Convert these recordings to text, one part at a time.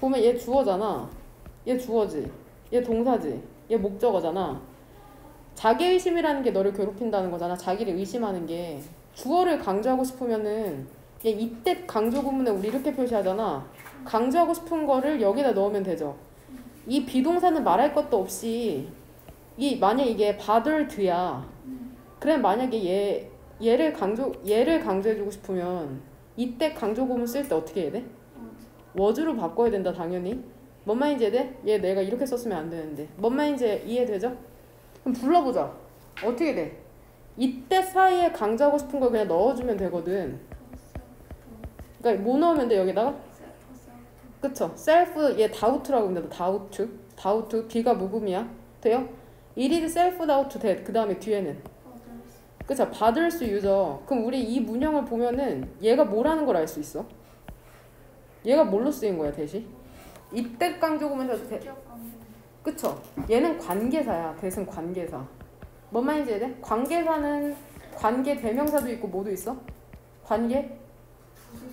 보면 얘 주어잖아. 얘 주어지. 얘 동사지. 얘 목적어잖아. 자기 의심이라는 게 너를 괴롭힌다는 거잖아. 자기를 의심하는 게. 주어를 강조하고 싶으면은 얘 이때 강조 구문에 우리 이렇게 표시하잖아. 강조하고 싶은 거를 여기다 넣으면 되죠. 이 비동사는 말할 것도 없이 이 만약 이게 바들드야. 그래 만약에 얘 얘를 강조 얘를 강조해 주고 싶으면 이때 강조 구문 쓸 때 어떻게 해야 돼? 워즈로 바꿔야 된다 당연히. 뭔 말인지 이해돼? 얘 내가 이렇게 썼으면 안 되는데. 뭔 말인지 이해되죠? 그럼 불러보자. 어떻게 돼? 이때 사이에 강조하고 싶은 걸 그냥 넣어주면 되거든. 그러니까 뭐 넣으면 돼 여기다가? 그쵸? 셀프 얘 다우트라고 합니다. 다우트. 다우트. B가 무음이야. 돼요? It is self doubt that. 그 다음에 뒤에는. 그쵸? 받을 수 유저. 그럼 우리 이 문형을 보면은 얘가 뭐라는 걸 알 수 있어? 얘가 뭘로 쓰인 거야 대신? 이때 강조구문에서 대... 그쵸? 얘는 관계사야. 대신 관계사. 뭔 말인지 이해돼? 관계사는 관계 대명사도 있고 뭐도 있어? 관계?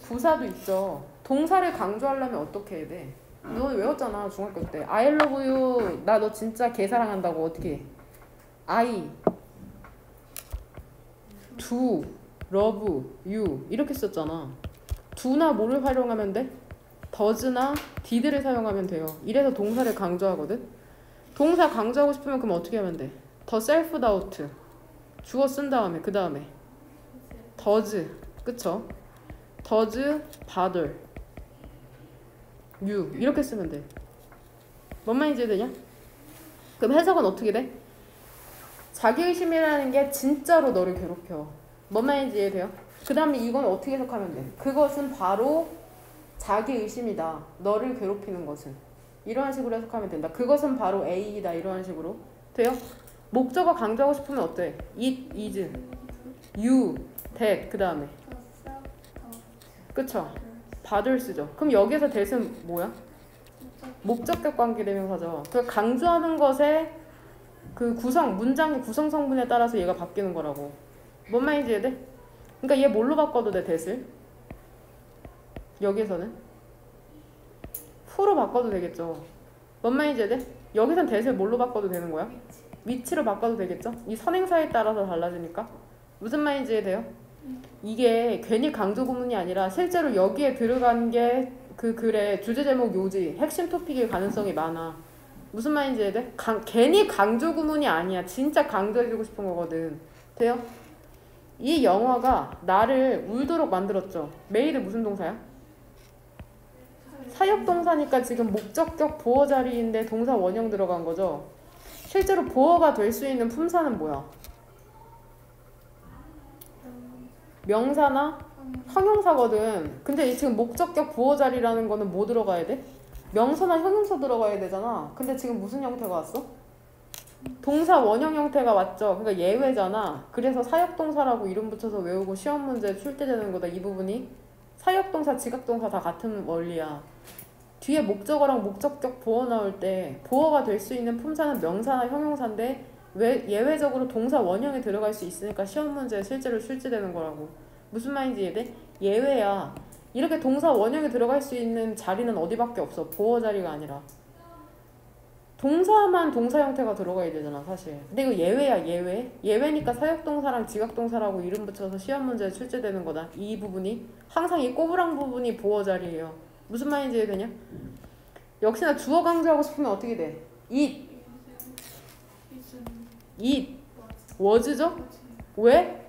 부사도 있죠. 동사를 강조하려면 어떻게 해야 돼? 너 외웠잖아 중학교 때. I love you. 나 너 진짜 개 사랑한다고 어떻게 해? I do love you 이렇게 썼잖아. Do나 뭐를 활용하면 돼? does나 did를 사용하면 돼요. 이래서 동사를 강조하거든. 동사 강조하고 싶으면 그럼 어떻게 하면 돼? 더 self doubt 주어 쓴 다음에 그 다음에 does 그쵸? does you 이렇게 쓰면 돼. 뭔 말인지 이해되냐? 그럼 해석은 어떻게 돼? 자기의심이라는 게 진짜로 너를 괴롭혀. 뭔 말인지 이해돼요? 그 다음에 이건 어떻게 해석하면 돼? 그것은 바로 자기 의심이다. 너를 괴롭히는 것은. 이러한 식으로 해석하면 된다. 그것은 바로 A이다. 이러한 식으로. 돼요? 목적어 강조하고 싶으면 어때? It is, you, that 그 다음에 그쵸? 받을 쓰죠. 그럼 여기서 that은 뭐야? 목적격 관계 대명사죠. 그 강조하는 것에 그 구성 문장의 구성 성분에 따라서 얘가 바뀌는 거라고. 뭔 말인지 이해돼? 그러니까 얘 뭘로 바꿔도 돼 that을? 여기서는 who로 바꿔도 되겠죠. 뭔 말인지 이해돼? 여기선 that을 뭘로 바꿔도 되는 거야? 위치로 바꿔도 되겠죠? 이 선행사에 따라서 달라지니까. 무슨 말인지 이해돼요? 이게 괜히 강조 구문이 아니라 실제로 여기에 들어간 게 그 글의 주제 제목 요지 핵심 토픽일 가능성이 많아. 무슨 말인지 이해돼? 강, 괜히 강조 구문이 아니야. 진짜 강조해주고 싶은 거거든. 돼요? 이 영화가 나를 울도록 만들었죠. made 무슨 동사야? 사역 동사니까 지금 목적격 보어 자리인데 동사 원형 들어간 거죠. 실제로 보어가 될 수 있는 품사는 뭐야? 명사나 형용사거든. 근데 지금 목적격 부어 자리라는 거는 뭐 들어가야 돼? 명사나 형용사 들어가야 되잖아. 근데 지금 무슨 형태가 왔어? 동사 원형 형태가 왔죠. 그러니까 예외잖아. 그래서 사역동사라고 이름 붙여서 외우고 시험 문제 출제되는 거다. 이 부분이 사역동사, 지각동사 다 같은 원리야. 뒤에 목적어랑 목적격 보어 나올 때 보어가 될 수 있는 품사는 명사나 형용사인데 왜 예외적으로 동사 원형에 들어갈 수 있으니까 시험 문제에 실제로 출제되는 거라고. 무슨 말인지 이해돼? 예외야. 이렇게 동사 원형에 들어갈 수 있는 자리는 어디밖에 없어. 보어 자리가 아니라. 동사만 동사 형태가 들어가야 되잖아, 사실. 근데 이거 예외야, 예외. 예외니까 사역동사랑 지각동사라고 이름 붙여서 시험 문제에 출제되는 거다. 이 부분이. 항상 이 꼬부랑 부분이 보어 자리예요. 무슨 말인지 이해되냐? 역시나 주어 강조하고 싶으면 어떻게 돼? it, it, was죠? 왜?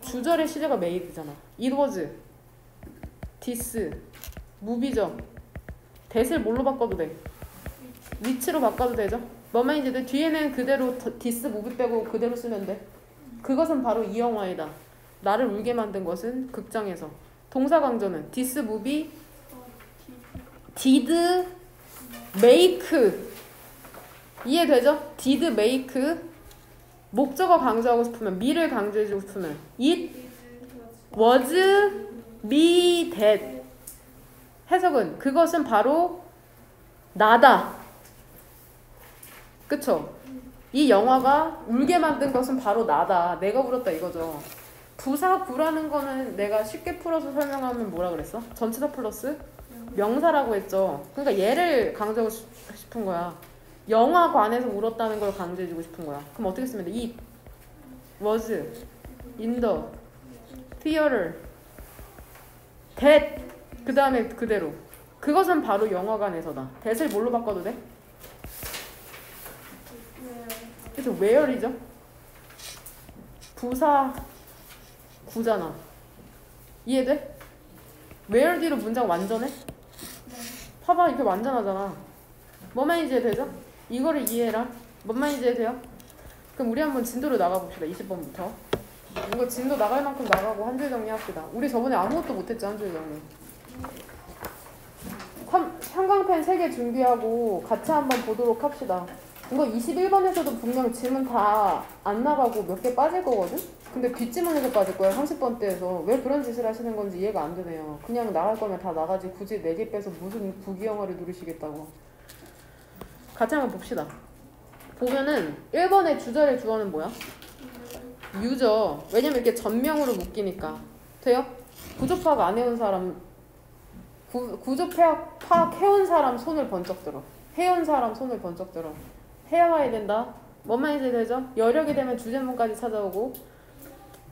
주절의 시제가 made잖아. it was, this, 무비죠. that을 뭘로 바꿔도 돼? 위치로 바꿔도 되죠? 뭔 말인지 돼? 뒤에는 그대로 this, 무비 빼고 그대로 쓰면 돼. 그것은 바로 이 영화이다. 나를 울게 만든 것은 극장에서. 동사 강조는 this movie did make 이해되죠? did make 목적어 강조하고 싶으면 me를 강조해주고 싶으면 it was me that 해석은 그것은 바로 나다 그쵸? 이 영화가 울게 만든 것은 바로 나다 내가 울었다 이거죠 부사 구라는 거는 내가 쉽게 풀어서 설명하면 뭐라 그랬어? 전치사 플러스 명사라고 했죠. 그러니까 얘를 강조하고 싶- 싶은 거야. 영화관에서 울었다는 걸 강조해주고 싶은 거야. 그럼 어떻게 쓰면 돼? It was in the theater that 그 다음에 그대로 그것은 바로 영화관에서다. that을 뭘로 바꿔도 돼? 그래서 where이죠? 부사 구잖아. 이해돼? where 뒤로 문장 완전해? 봐봐 이렇게 완전하잖아. 뭐만 이제 되죠? 이거를 이해해라. 뭐만 이제 돼요? 그럼 우리 한번 진도로 나가봅시다. 20번부터. 이거 진도 나갈 만큼 나가고 한 줄 정리합시다. 우리 저번에 아무것도 못했죠 한줄 정리. 삼- 형광펜 3개 준비하고 같이 한번 보도록 합시다. 이거 21번에서도 분명 질문 다 안 나가고 몇 개 빠질 거거든? 근데 뒷지문에서 빠질 거야 30번 때에서. 왜 그런 짓을 하시는 건지 이해가 안 되네요. 그냥 나갈 거면 다 나가지. 굳이 4개 빼서 무슨 부귀영화를 누리시겠다고. 같이 한번 봅시다. 보면은 1번의 주절의 주어는 뭐야? 유저. 왜냐면 이렇게 전명으로 묶이니까. 돼요? 구조 파악 안 해온 사람 구, 구조 파악, 파악 해온 사람 손을 번쩍 들어. 해온 사람 손을 번쩍 들어 해와야 된다 뭐만 이제 되죠? 여력이 되면 주제문까지 찾아오고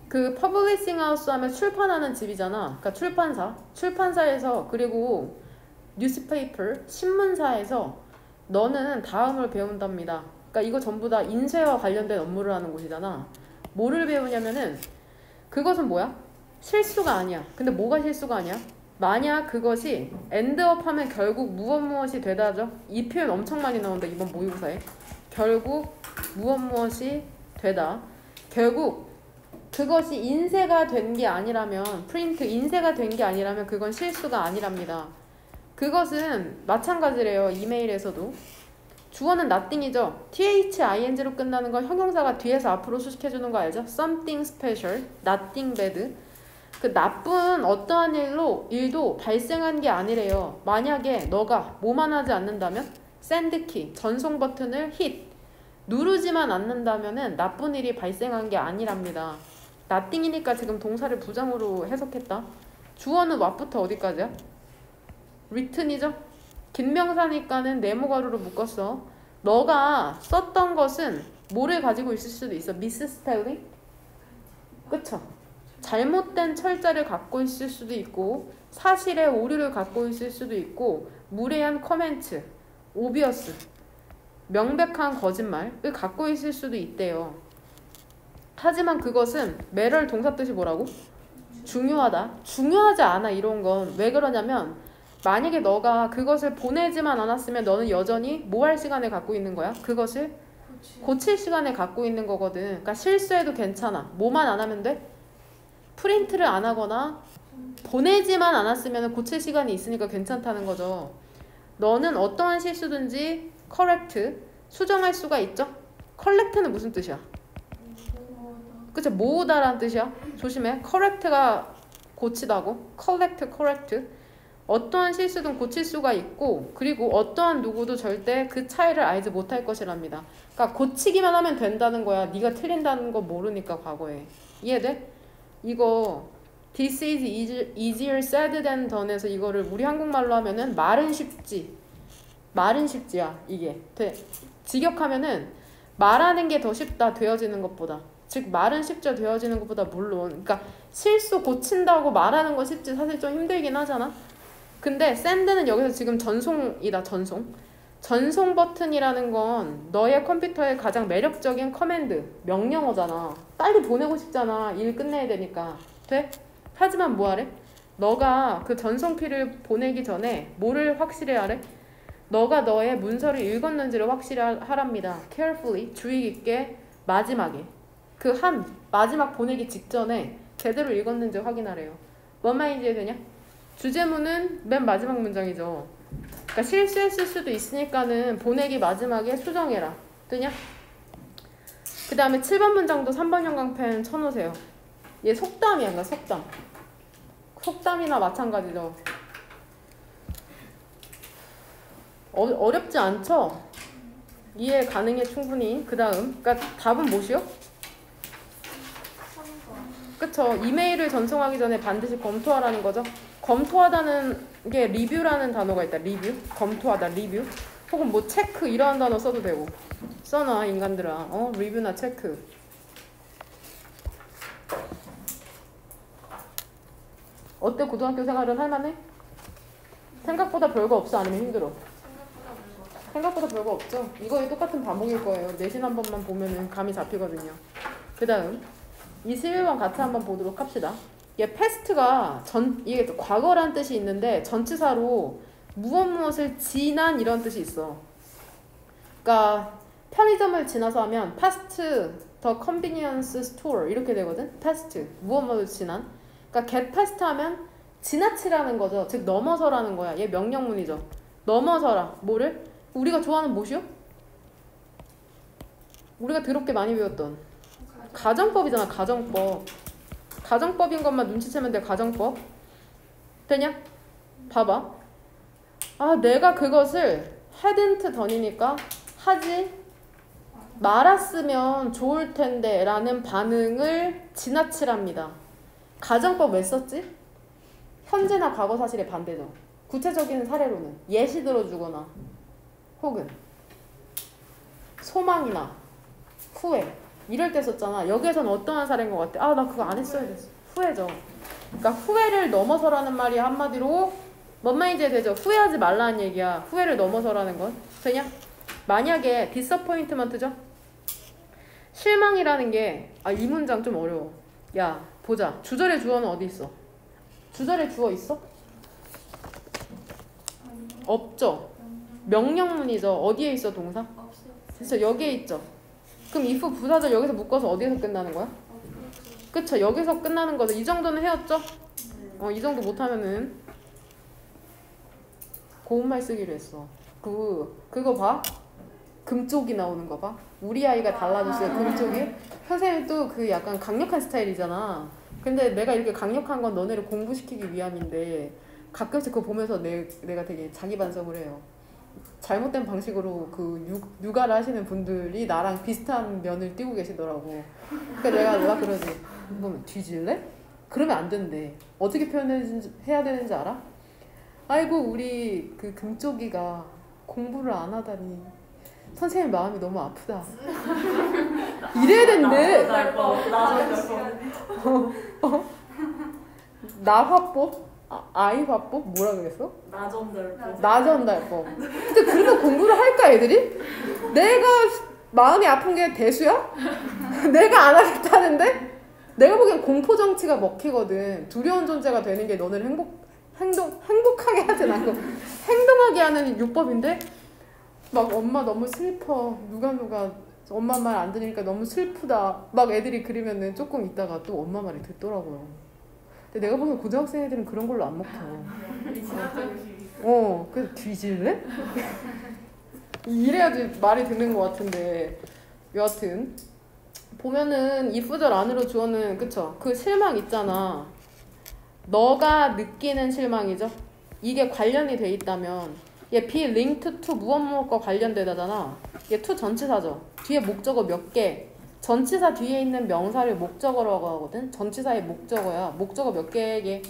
그 publishing house 하면 출판하는 집이잖아. 그러니까 출판사. 출판사에서 그리고 newspaper 신문사에서 너는 다음을 배운답니다. 그러니까 이거 전부 다 인쇄와 관련된 업무를 하는 곳이잖아. 뭐를 배우냐면은 그것은 뭐야? 실수가 아니야. 근데 뭐가 실수가 아니야? 만약 그것이 end up 하면 결국 무엇 무엇이 되다죠. 이 표현 엄청 많이 나온다. 이번 모의고사에. 결국 무엇 무엇이 되다. 결국 그것이 인쇄가 된 게 아니라면 프린트 인쇄가 된 게 아니라면 그건 실수가 아니랍니다. 그것은 마찬가지래요. 이메일에서도. 주어는 nothing이죠. thing로 끝나는 건 형용사가 뒤에서 앞으로 수식해주는 거 알죠? something special, nothing bad. 그 나쁜 어떠한 일로 일도 발생한 게 아니래요. 만약에 너가 뭐만 하지 않는다면 send key 전송 버튼을 hit 누르지만 않는다면은 나쁜 일이 발생한 게 아니랍니다. nothing이니까 지금 동사를 부정으로 해석했다. 주어는 what부터 어디까지야? written이죠? 긴 명사니까는 네모 괄호로 묶었어. 너가 썼던 것은 뭐를 가지고 있을 수도 있어. misspelling? 그쵸? 잘못된 철자를 갖고 있을 수도 있고 사실의 오류를 갖고 있을 수도 있고 무례한 커멘트, 오비어스, 명백한 거짓말을 갖고 있을 수도 있대요. 하지만 그것은 매럴 동사 뜻이 뭐라고? 중요하다. 중요하지 않아 이런 건 왜 그러냐면 만약에 너가 그것을 보내지만 않았으면 너는 여전히 뭐 할 시간을 갖고 있는 거야? 그것을 고칠 시간을 갖고 있는 거거든. 그러니까 실수해도 괜찮아. 뭐만 안 하면 돼? 프린트를 안 하거나 보내지만 않았으면 고칠 시간이 있으니까 괜찮다는 거죠. 너는 어떠한 실수든지 correct 수정할 수가 있죠. collect는 무슨 뜻이야? 그쵸 모으다라는 뜻이야. 조심해. correct가 고치다고. collect, correct. 어떠한 실수든 고칠 수가 있고 그리고 어떠한 누구도 절대 그 차이를 알지 못할 것이랍니다. 그러니까 고치기만 하면 된다는 거야. 네가 틀린다는 거 모르니까 과거에. 이해돼? 이거 This is easier- said than done에서 이거를 우리 한국말로 하면은 말은 쉽지. 말은 쉽지야 이게. 돼. 직역하면은 말하는 게 더 쉽다 되어지는 것보다. 즉 말은 쉽죠 되어지는 것보다 물론. 그러니까 실수 고친다고 말하는 거 쉽지 사실 좀 힘들긴 하잖아. 근데 send는 여기서 지금 전송이다 전송. 전송 버튼이라는 건 너의 컴퓨터의 가장 매력적인 command 명령어잖아. 빨리 보내고 싶잖아. 일 끝내야 되니까. 돼? 하지만 뭐하래? 너가 그 전송피를 보내기 전에 뭐를 확실히 하래? 너가 너의 문서를 읽었는지를 확실히 하- 하랍니다. carefully 주의 깊게 마지막에 그 한 마지막 보내기 직전에 제대로 읽었는지 확인하래요. 뭔 말인지 이해되냐? 주제문은 맨 마지막 문장이죠. 그러니까 실수했을 수도 있으니까는 보내기 마지막에 수정해라. 뜨냐? 그 다음에 7번 문장도 3번 형광펜 쳐놓으세요. 얘 속담이야, 그러니까 속담. 속담이나 마찬가지죠. 어, 어렵지 않죠? 이해 가능해 충분히. 그 다음, 그러니까 답은 뭐시요? 그쵸. 이메일을 전송하기 전에 반드시 검토하라는 거죠. 검토하다는 게 리뷰라는 단어가 있다. 리뷰. 검토하다 리뷰. 혹은 뭐 체크 이러한 단어 써도 되고. 써놔 인간들아. 어 리뷰나 체크. 어때 고등학교 생활은 할만해? 생각보다 별거 없어 아니면 힘들어? 생각보다 별거 없죠? 이거에 똑같은 반복일 거예요. 내신 한 번만 보면은 감이 잡히거든요. 그 다음 21번 같이 한번 보도록 합시다. 얘 패스트가 전 이게 또 과거란 뜻이 있는데 전치사로 무엇 무엇을 지난 이런 뜻이 있어. 그러니까 편의점을 지나서 하면 past the convenience 이렇게 되거든. past 무엇 무엇을 지난. 그러니까 get past 하면 지나치라는 거죠. 즉 넘어서라는 거야. 얘 명령문이죠. 넘어서라. 뭐를? 우리가 좋아하는 뭐시요? 우리가 더럽게 많이 배웠던 가정법이잖아. 가정법. 가정법인 것만 눈치채면 돼. 가정법. 되냐? 봐봐. 아, 내가 그것을 hadn't done이니까 하지 말았으면 좋을 텐데 라는 반응을 지나치랍니다. 가정법 왜 썼지? 현재나 과거 사실의 반대죠. 구체적인 사례로는 예시 들어주거나 혹은 소망이나 후회 이럴 때 썼잖아. 여기에서는 어떠한 사례인 것 같아? 아, 나 그거 안 했어야 됐어. 후회죠. 그러니까 후회를 넘어서라는 말이 한마디로 뭔 말인지 되죠? 후회하지 말라는 얘기야. 후회를 넘어서라는 건. 되냐? 만약에 디서포인트먼트죠? 실망이라는 게, 아, 이 문장 좀 어려워. 야, 보자. 주절의 주어는 어디 있어? 주절의 주어 있어? 없죠? 명령문이죠. 어디에 있어, 동사? 그래서 여기에 있죠. 그럼 if 부사절 여기서 묶어서 어디에서 끝나는 거야? 그쵸 여기서 끝나는 거죠. 이 정도는 해왔죠? 어 이 정도 못하면은. 고운말 쓰기로 했어. 그 그거 봐. 금쪽이 나오는 거 봐. 우리 아이가 달라졌어요 금쪽이. 선생님도 그 약간 강력한 스타일이잖아. 근데 내가 이렇게 강력한 건 너네를 공부시키기 위함인데 가끔씩 그거 보면서 내, 내가 되게 자기 반성을 해요 잘못된 방식으로 그 육, 육아를 하시는 분들이 나랑 비슷한 면을 띄고 계시더라고. 그러니까 내가 내가 그러지. 보면 뒤질래? 그러면 안 된대. 어떻게 표현해야 되는지 알아? 아이고 우리 그 금쪽이가 공부를 안 하다니 선생님 마음이 너무 아프다. 이래야 된대. 나화법? 아, 아이 화법? 뭐라 그랬어? 나전달법. 나전달법. 근데 그래도 공부를 할까 애들이? 내가 마음이 아픈 게 대수야? 내가 안 하겠다는데? 내가 보기엔 공포 정치가 먹히거든. 두려운 존재가 되는 게 너는 행복 행동 행복하게 하진 않고 행동하게 하는 요법인데 막 엄마 너무 슬퍼. 누가 누가 엄마 말 안 들으니까 너무 슬프다. 막 애들이 그러면은 조금 있다가 또 엄마 말이 듣더라고요. 근데 내가 보기엔 고등학생 애들은 그런 걸로 안 먹혀. 어, 그 뒤질래? 이래야지 말이 듣는 것 같은데 여하튼 보면은 이 구절 안으로 주어는 그쵸? 그 실망 있잖아. 너가 느끼는 실망이죠. 이게 관련이 돼 있다면 얘 be linked to 무엇 무엇과 관련되다잖아. 얘 to 전치사죠. 뒤에 목적어 몇 개. 전치사 뒤에 있는 명사를 목적어라고 하거든. 전치사의 목적어야. 목적어 몇 개에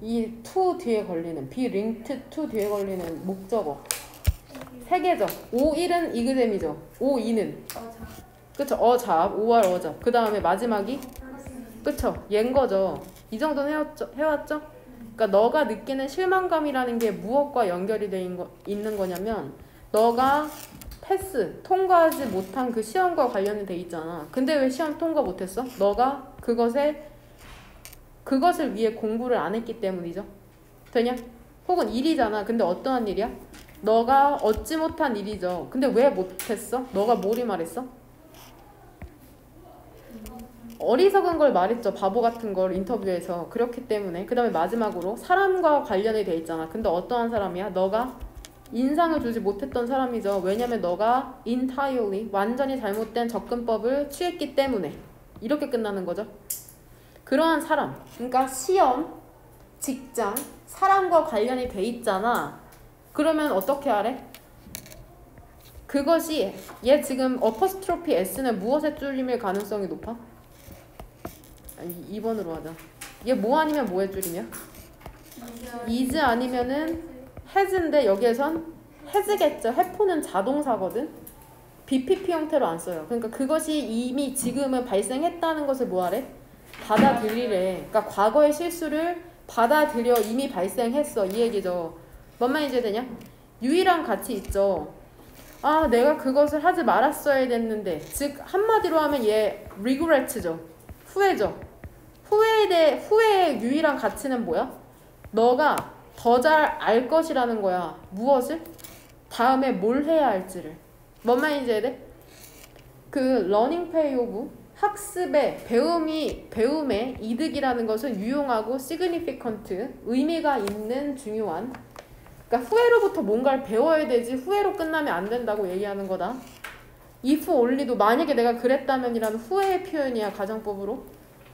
이 to 뒤에 걸리는 be linked to 뒤에 걸리는 목적어 세 개죠. o1은 이그잼이죠. o2는 그쵸 어잡 오할 어잡 그 다음에 마지막이 그쵸 얘인 거죠. 이 정도는 해왔죠. 해왔죠? 그러니까 너가 느끼는 실망감이라는 게 무엇과 연결이 돼 있는 거냐면 너가 패스 통과하지 못한 그 시험과 관련이 돼 있잖아. 근데 왜 시험 통과 못했어? 너가 그것에 그것을 위해 공부를 안 했기 때문이죠. 되냐? 혹은 일이잖아. 근데 어떠한 일이야? 너가 얻지 못한 일이죠. 근데 왜 못했어? 너가 뭐리 말했어? 어리석은 걸 말했죠. 바보 같은 걸 인터뷰에서. 그렇기 때문에. 그 다음에 마지막으로 사람과 관련이 돼 있잖아. 근데 어떠한 사람이야? 너가 인상을 주지 못했던 사람이죠. 왜냐면 너가 entirely 완전히 잘못된 접근법을 취했기 때문에 이렇게 끝나는 거죠. 그러한 사람, 그러니까 시험, 직장, 사람과 관련이 돼 있잖아. 그러면 어떻게 하래? 그것이 얘 지금 어퍼스트로피 S는 무엇의 줄임일 가능성이 높아? 2번으로 하자. 얘 뭐 아니면 뭐의 줄이냐? is 아니면은 has인데 여기에선 has겠죠. 해포는 자동사거든. BPP 형태로 안 써요. 그러니까 그것이 이미 지금은 발생했다는 것을 뭐하래? 받아들이래. 그러니까 과거의 실수를 받아들여 이미 발생했어. 이 얘기죠. 뭔 말인지 되냐? 유일한 가치 있죠. 아, 내가 그것을 하지 말았어야 됐는데. 즉, 한마디로 하면 얘 regret죠. 후회죠. 후회에 대해, 후회의 유일한 가치는 뭐야? 너가 더 잘 알 것이라는 거야. 무엇을? 다음에 뭘 해야 할지를. 뭔 말인지 이해 돼? 그 learning payoff 학습의 배움이 배움의 이득이라는 것은 유용하고 significant 의미가 있는 중요한 그러니까 후회로부터 뭔가를 배워야 되지 후회로 끝나면 안 된다고 얘기하는 거다. if only도 만약에 내가 그랬다면이라는 후회의 표현이야 가정법으로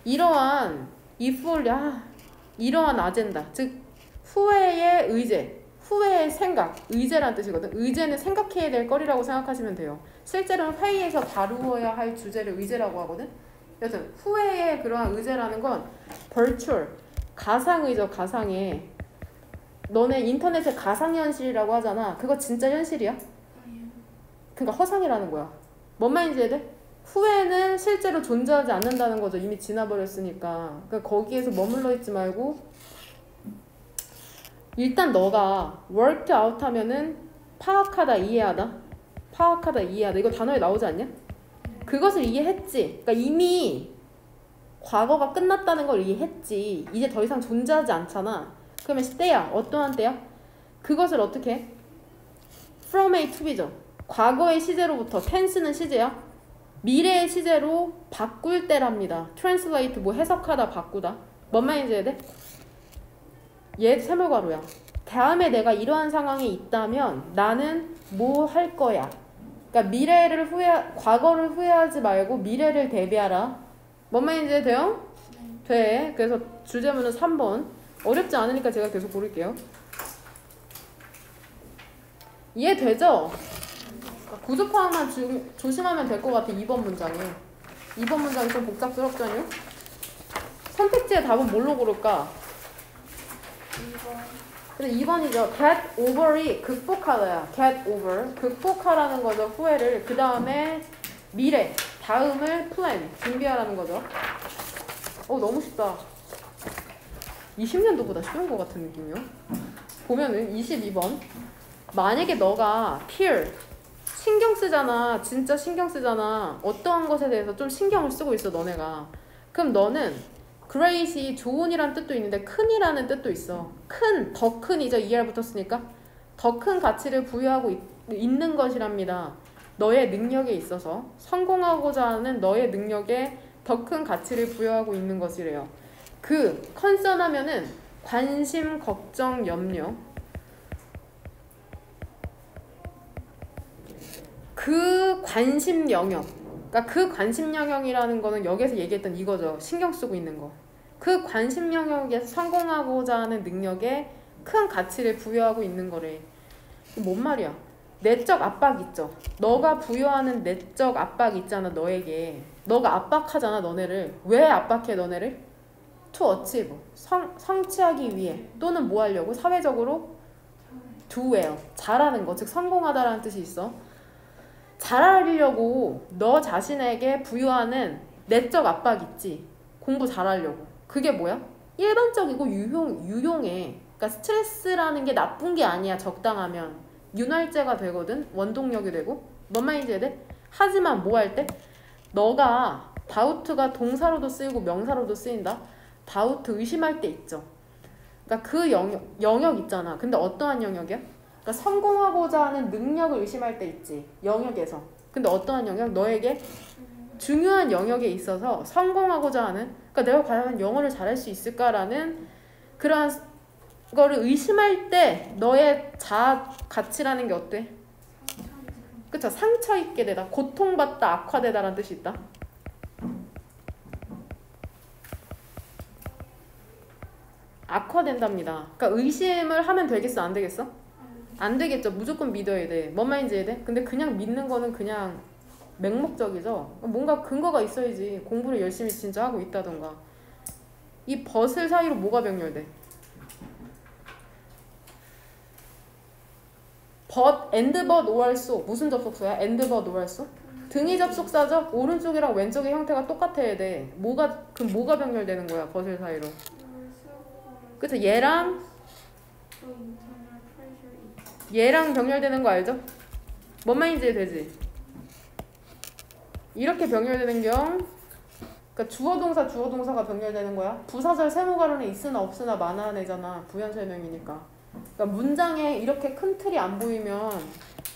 이러한 if only 아 이러한 아젠다 즉 후회의 의제 후회의 생각, 의제란 뜻이거든. 의제는 생각해야 될 거리라고 생각하시면 돼요. 실제로는 회의에서 다루어야 할 주제를 의제라고 하거든. 여튼 후회의 그러한 의제라는 건 virtual, 가상의죠, 가상의. 너네 인터넷에 가상현실이라고 하잖아. 그거 진짜 현실이야? 그러니까 허상이라는 거야. 뭔 말인지 이해 돼? 후회는 실제로 존재하지 않는다는 거죠. 이미 지나버렸으니까. 그러니까 거기에서 머물러 있지 말고 일단 너가 out 하면은 파악하다, 이해하다. 파악하다, 이해하다. 이거 단어에 나오지 않냐? 그것을 이해했지. 그러니까 이미 과거가 끝났다는 걸 이해했지. 이제 더 이상 존재하지 않잖아. 그러면 때야. 어떠한 때야? 그것을 어떻게 해? from A to B죠. 과거의 시제로부터 tense는 시제야. 미래의 시제로 바꿀 때랍니다. translate 뭐 해석하다 바꾸다. 뭔 말인지 해야 돼? 얘 세물가루야. 다음에 내가 이러한 상황이 있다면 나는 뭐 할 거야. 그러니까 미래를 후회, 과거를 후회하지 말고 미래를 대비하라. 뭔 말인지 돼요? 돼. 그래서 주제문은 3번. 어렵지 않으니까 제가 계속 고를게요. 이해되죠? 구조 파악만 주, 조심하면 될 것 같아. 2번 문장에. 2번 문장이 좀 복잡스럽잖아요? 선택지의 답은 뭘로 고를까? 근데 2번이죠. get over이 극복하다야. get over. 극복하라는 거죠. 후회를. 그 다음에 미래. 다음을 plan. 준비하라는 거죠. 어, 너무 쉽다. 20년도보다 쉬운 것 같은 느낌이요. 보면은 22번. 만약에 너가 peer. 신경 쓰잖아. 진짜 신경 쓰잖아. 어떠한 것에 대해서 좀 신경을 쓰고 있어, 너네가. 그럼 너는 great이 좋은이란 뜻도 있는데 큰이라는 뜻도 있어. 큰, 더 큰이죠. ER 붙었으니까. 더 큰 가치를 부여하고 있, 있는 것이랍니다. 너의 능력에 있어서 성공하고자 하는 너의 능력에 더 큰 가치를 부여하고 있는 것이래요. 그 컨선 하면은 관심, 걱정, 염려. 그 관심 영역. 그러니까 그 관심 영역이라는 거는 여기서 얘기했던 이거죠. 신경 쓰고 있는 거. 그 관심 영역에서 성공하고자 하는 능력에 큰 가치를 부여하고 있는 거래. 뭔 말이야? 내적 압박 있죠. 너가 부여하는 내적 압박 있잖아, 너에게. 너가 압박하잖아, 너네를. 왜 압박해, 너네를? to achieve. 성, 성취하기 위해. 또는 뭐 하려고? 사회적으로 do well. 잘하는 거. 즉, 성공하다라는 뜻이 있어. 잘하려고 너 자신에게 부여하는 내적 압박 있지. 공부 잘하려고. 그게 뭐야? 일반적이고 유용, 유용해. 그러니까 스트레스라는 게 나쁜 게 아니야. 적당하면. 윤활제가 되거든. 원동력이 되고. 뭔 말인지 해야 돼? 하지만 뭐 할 때? 너가 다우트가 동사로도 쓰이고 명사로도 쓰인다. 다우트 의심할 때 있죠. 그러니까 그 영역, 영역 있잖아. 근데 어떠한 영역이야? 그러니까 성공하고자 하는 능력을 의심할 때 있지. 영역에서. 근데 어떠한 영역? 너에게 중요한 영역에 있어서 성공하고자 하는 그러니까 내가 과연 영어를 잘할 수 있을까라는 그러한 거를 의심할 때 너의 자아 가치라는 게 어때? 그쵸 상처 입게 되다 고통받다 악화되다라는 뜻이 있다 악화된답니다 그러니까 의심을 하면 되겠어 안 되겠어? 안 되겠죠 무조건 믿어야 돼 뭔 말인지 이해 돼? 근데 그냥 믿는 거는 그냥 맹목적이죠 뭔가 근거가 있어야지 공부를 열심히 진짜 하고 있다던가 이 but을 사이로 뭐가 병렬돼? but, and but, or, so 무슨 접속사야? but, or, so? 등이 접속사죠? 오른쪽이랑 왼쪽의 형태가 똑같아야 돼. 뭐가 그럼 뭐가 병렬되는 거야? but을 사이로. 그쵸? 얘랑 얘랑 병렬되는 거 알죠? 뭔 말인지 되지? 이렇게 병렬되는 경우 그러니까 주어 동사 주어 동사가 병렬되는 거야. 부사절 세모가로는 있으나 없으나 많아는 애잖아. 부연 설명이니까. 그러니까 문장에 이렇게 큰 틀이 안 보이면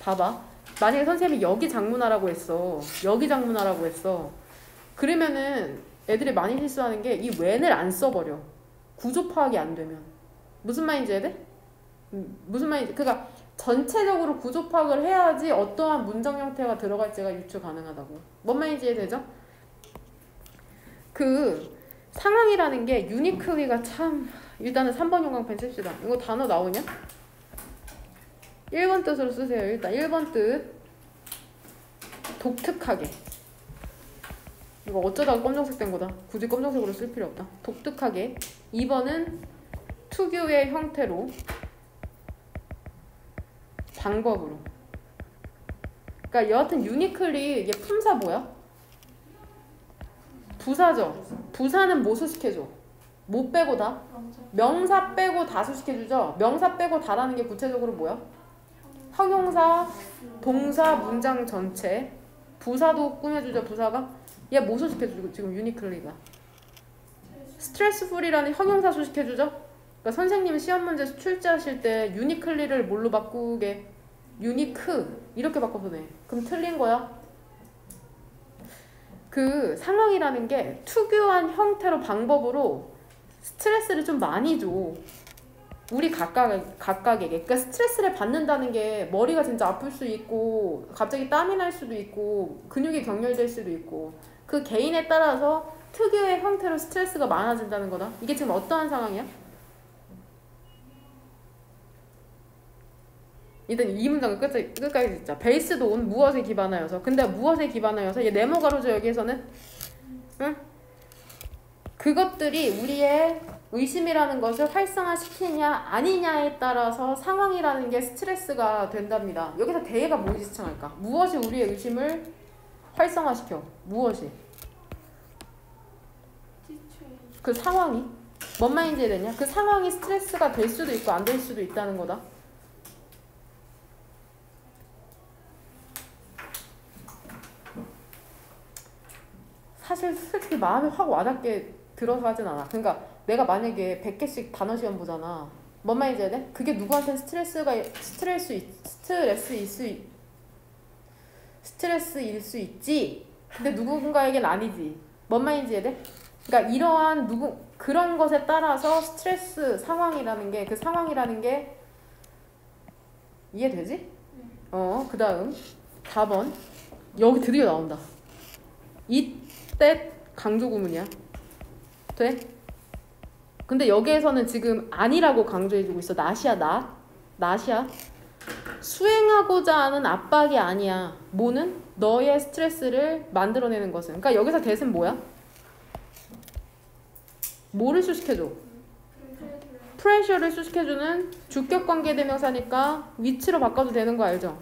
봐봐. 만약에 선생님이 여기 장문하라고 했어. 여기 장문하라고 했어. 그러면은 애들이 많이 실수하는 게 이 when을 안 써버려. 구조 파악이 안 되면. 무슨 말인지 해야 돼? 음, 무슨 말인지 그러니까 전체적으로 구조 파악을 해야지 어떠한 문장 형태가 들어갈지가 유추 가능하다고. 뭔 말인지 이해되죠? 그 상황이라는 게 유니클리가 참 일단은 3번 용광펜 씁시다. 이거 단어 나오냐? 1번 뜻으로 쓰세요. 일단 1번 뜻 독특하게 이거 어쩌다가 검정색 된 거다. 굳이 검정색으로 쓸 필요 없다. 독특하게 2번은 특유의 형태로 방법으로 그러니까 여하튼 유니클리 이게 품사 뭐야? 부사죠. 부사는 뭐 수식해줘? 뭐 빼고 다? 명사 빼고 다 수식해주죠. 명사 빼고 다라는 게 구체적으로 뭐야? 형용사, 동사, 문장 전체. 부사도 꾸며주죠. 부사가. 얘 뭐 수식해주고 지금 uniquely가. stressful이라는 형용사 수식해주죠. 그러니까 선생님이 시험 문제 출제하실 때 uniquely를 뭘로 바꾸게? unique 이렇게 바꿔서 내. 그럼 틀린 거야. 그 상황이라는 게 특유한 형태로 방법으로 스트레스를 좀 많이 줘. 우리 각각, 각각에게. 그러니까 스트레스를 받는다는 게 머리가 진짜 아플 수 있고, 갑자기 땀이 날 수도 있고, 근육이 경렬될 수도 있고, 그 개인에 따라서 특유의 형태로 스트레스가 많아진다는 거다. 이게 지금 어떠한 상황이야? 일단 이 문장을 끝까지, 끝까지 듣자. 베이스도 온 무엇에 기반하여서. 근데 무엇에 기반하여서? 얘 네모 가로죠, 여기에서는? 응? 그것들이 우리의 의심이라는 것을 활성화시키냐 아니냐에 따라서 상황이라는 게 스트레스가 된답니다. 여기서 대해가 무엇이 시청할까? 무엇이 우리의 의심을 활성화시켜? 무엇이? 그 상황이? 뭔 말인지 되냐? 그 상황이 스트레스가 될 수도 있고 안 될 수도 있다는 거다. 사실 솔직히 마음이 확 와닿게 들어서 하진 않아. 그러니까 내가 만약에 100개씩 단어 시험 보잖아. 뭔 말인지 해야 돼? 그게 누구한테는 스트레스가 스트레스 스트레스일 수 있, 스트레스일 수 있지. 근데 누군가에겐 아니지. 뭔 말인지 해야 돼? 그러니까 이러한 누구 그런 것에 따라서 스트레스 상황이라는 게 그 상황이라는 게 이해되지? 어, 그다음 4번. 여기 드디어 나온다. 이 때 강조 구문이야. 돼? 근데 여기에서는 지금 아니라고 강조해주고 있어. 낫이야, 낫. 낫이야. 수행하고자 하는 압박이 아니야. 뭐는? 너의 스트레스를 만들어내는 것은. 그러니까 여기서 대신 뭐야? 뭐를 수식해줘? 프레셔를 수식해주는 주격 관계 대명사니까 위치로 바꿔도 되는 거 알죠?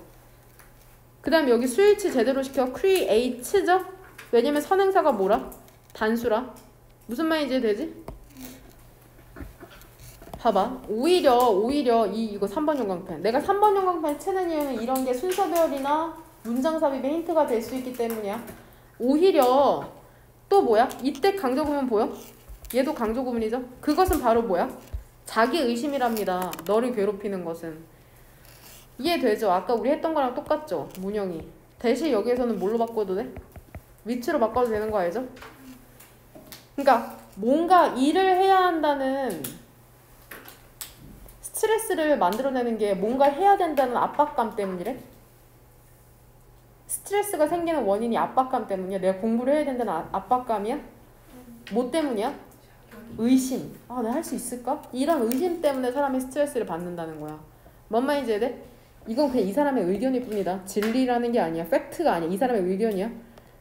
그 다음 여기 스위치 제대로 시켜 create죠? 왜냐면 선행사가 뭐라? 단수라. 무슨 말인지 되지? 봐봐. 오히려 오히려 이 이거 3번 용광펜. 내가 3번 용광펜 치는 이유는 이런 게 순서별이나 문장 삽입에 힌트가 될 수 있기 때문이야. 오히려 또 뭐야? 이때 강조 구문 보여? 얘도 강조 구문이죠. 그것은 바로 뭐야? 자기 의심이랍니다. 너를 괴롭히는 것은. 이해되죠? 아까 우리 했던 거랑 똑같죠? 문형이. 대신 여기에서는 뭘로 바꿔도 돼? 위치로 바꿔도 되는 거 알죠? 그러니까 뭔가 일을 해야 한다는 스트레스를 만들어내는 게 뭔가 해야 된다는 압박감 때문이래? 스트레스가 생기는 원인이 압박감 때문이야? 내가 공부를 해야 된다는 아, 압박감이야? 뭐 때문이야? 의심. 아, 내가 할 수 있을까? 이런 의심 때문에 사람이 스트레스를 받는다는 거야. 뭔 말인지 이해 돼? 이건 그냥 이 사람의 의견일 뿐이다. 진리라는 게 아니야. 팩트가 아니야. 이 사람의 의견이야.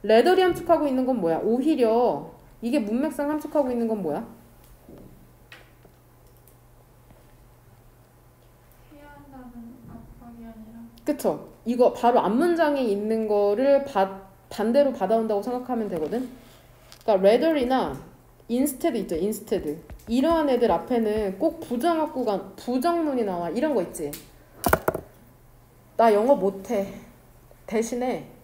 rather이 함축하고 있는 건 뭐야? 오히려 이게 문맥상 함축하고 있는 건 뭐야? 그쵸? 이거 바로 앞문장에 있는 거를 바, 반대로 받아온다고 생각하면 되거든? 그러니까 rather이나 instead 있죠 instead 이러한 애들 앞에는 꼭 부정학 구간 부정문이 나와 이런 거 있지 나 영어 못해 대신에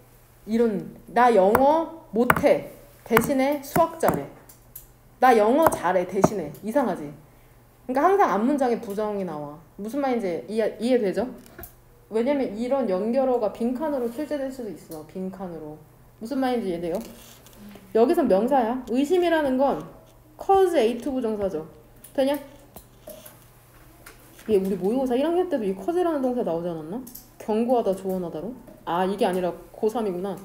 이런 나 영어 못해. 대신에 수학 잘해. 나 영어 잘해. 대신에 이상하지. 그러니까 항상 앞문장에 부정이 나와. 무슨 말인지 이해 이해되죠? 왜냐면 이런 연결어가 빈칸으로 출제될 수도 있어. 빈칸으로. 무슨 말인지 이해돼요? 여기서 명사야. 의심이라는 건 cause A2 부정사죠. 되냐? 얘 우리 모의고사 1학년 때도 이 cause라는 동사 나오지 않았나? 경고하다 조언하다로? 아 이게 아니라 고3이구나.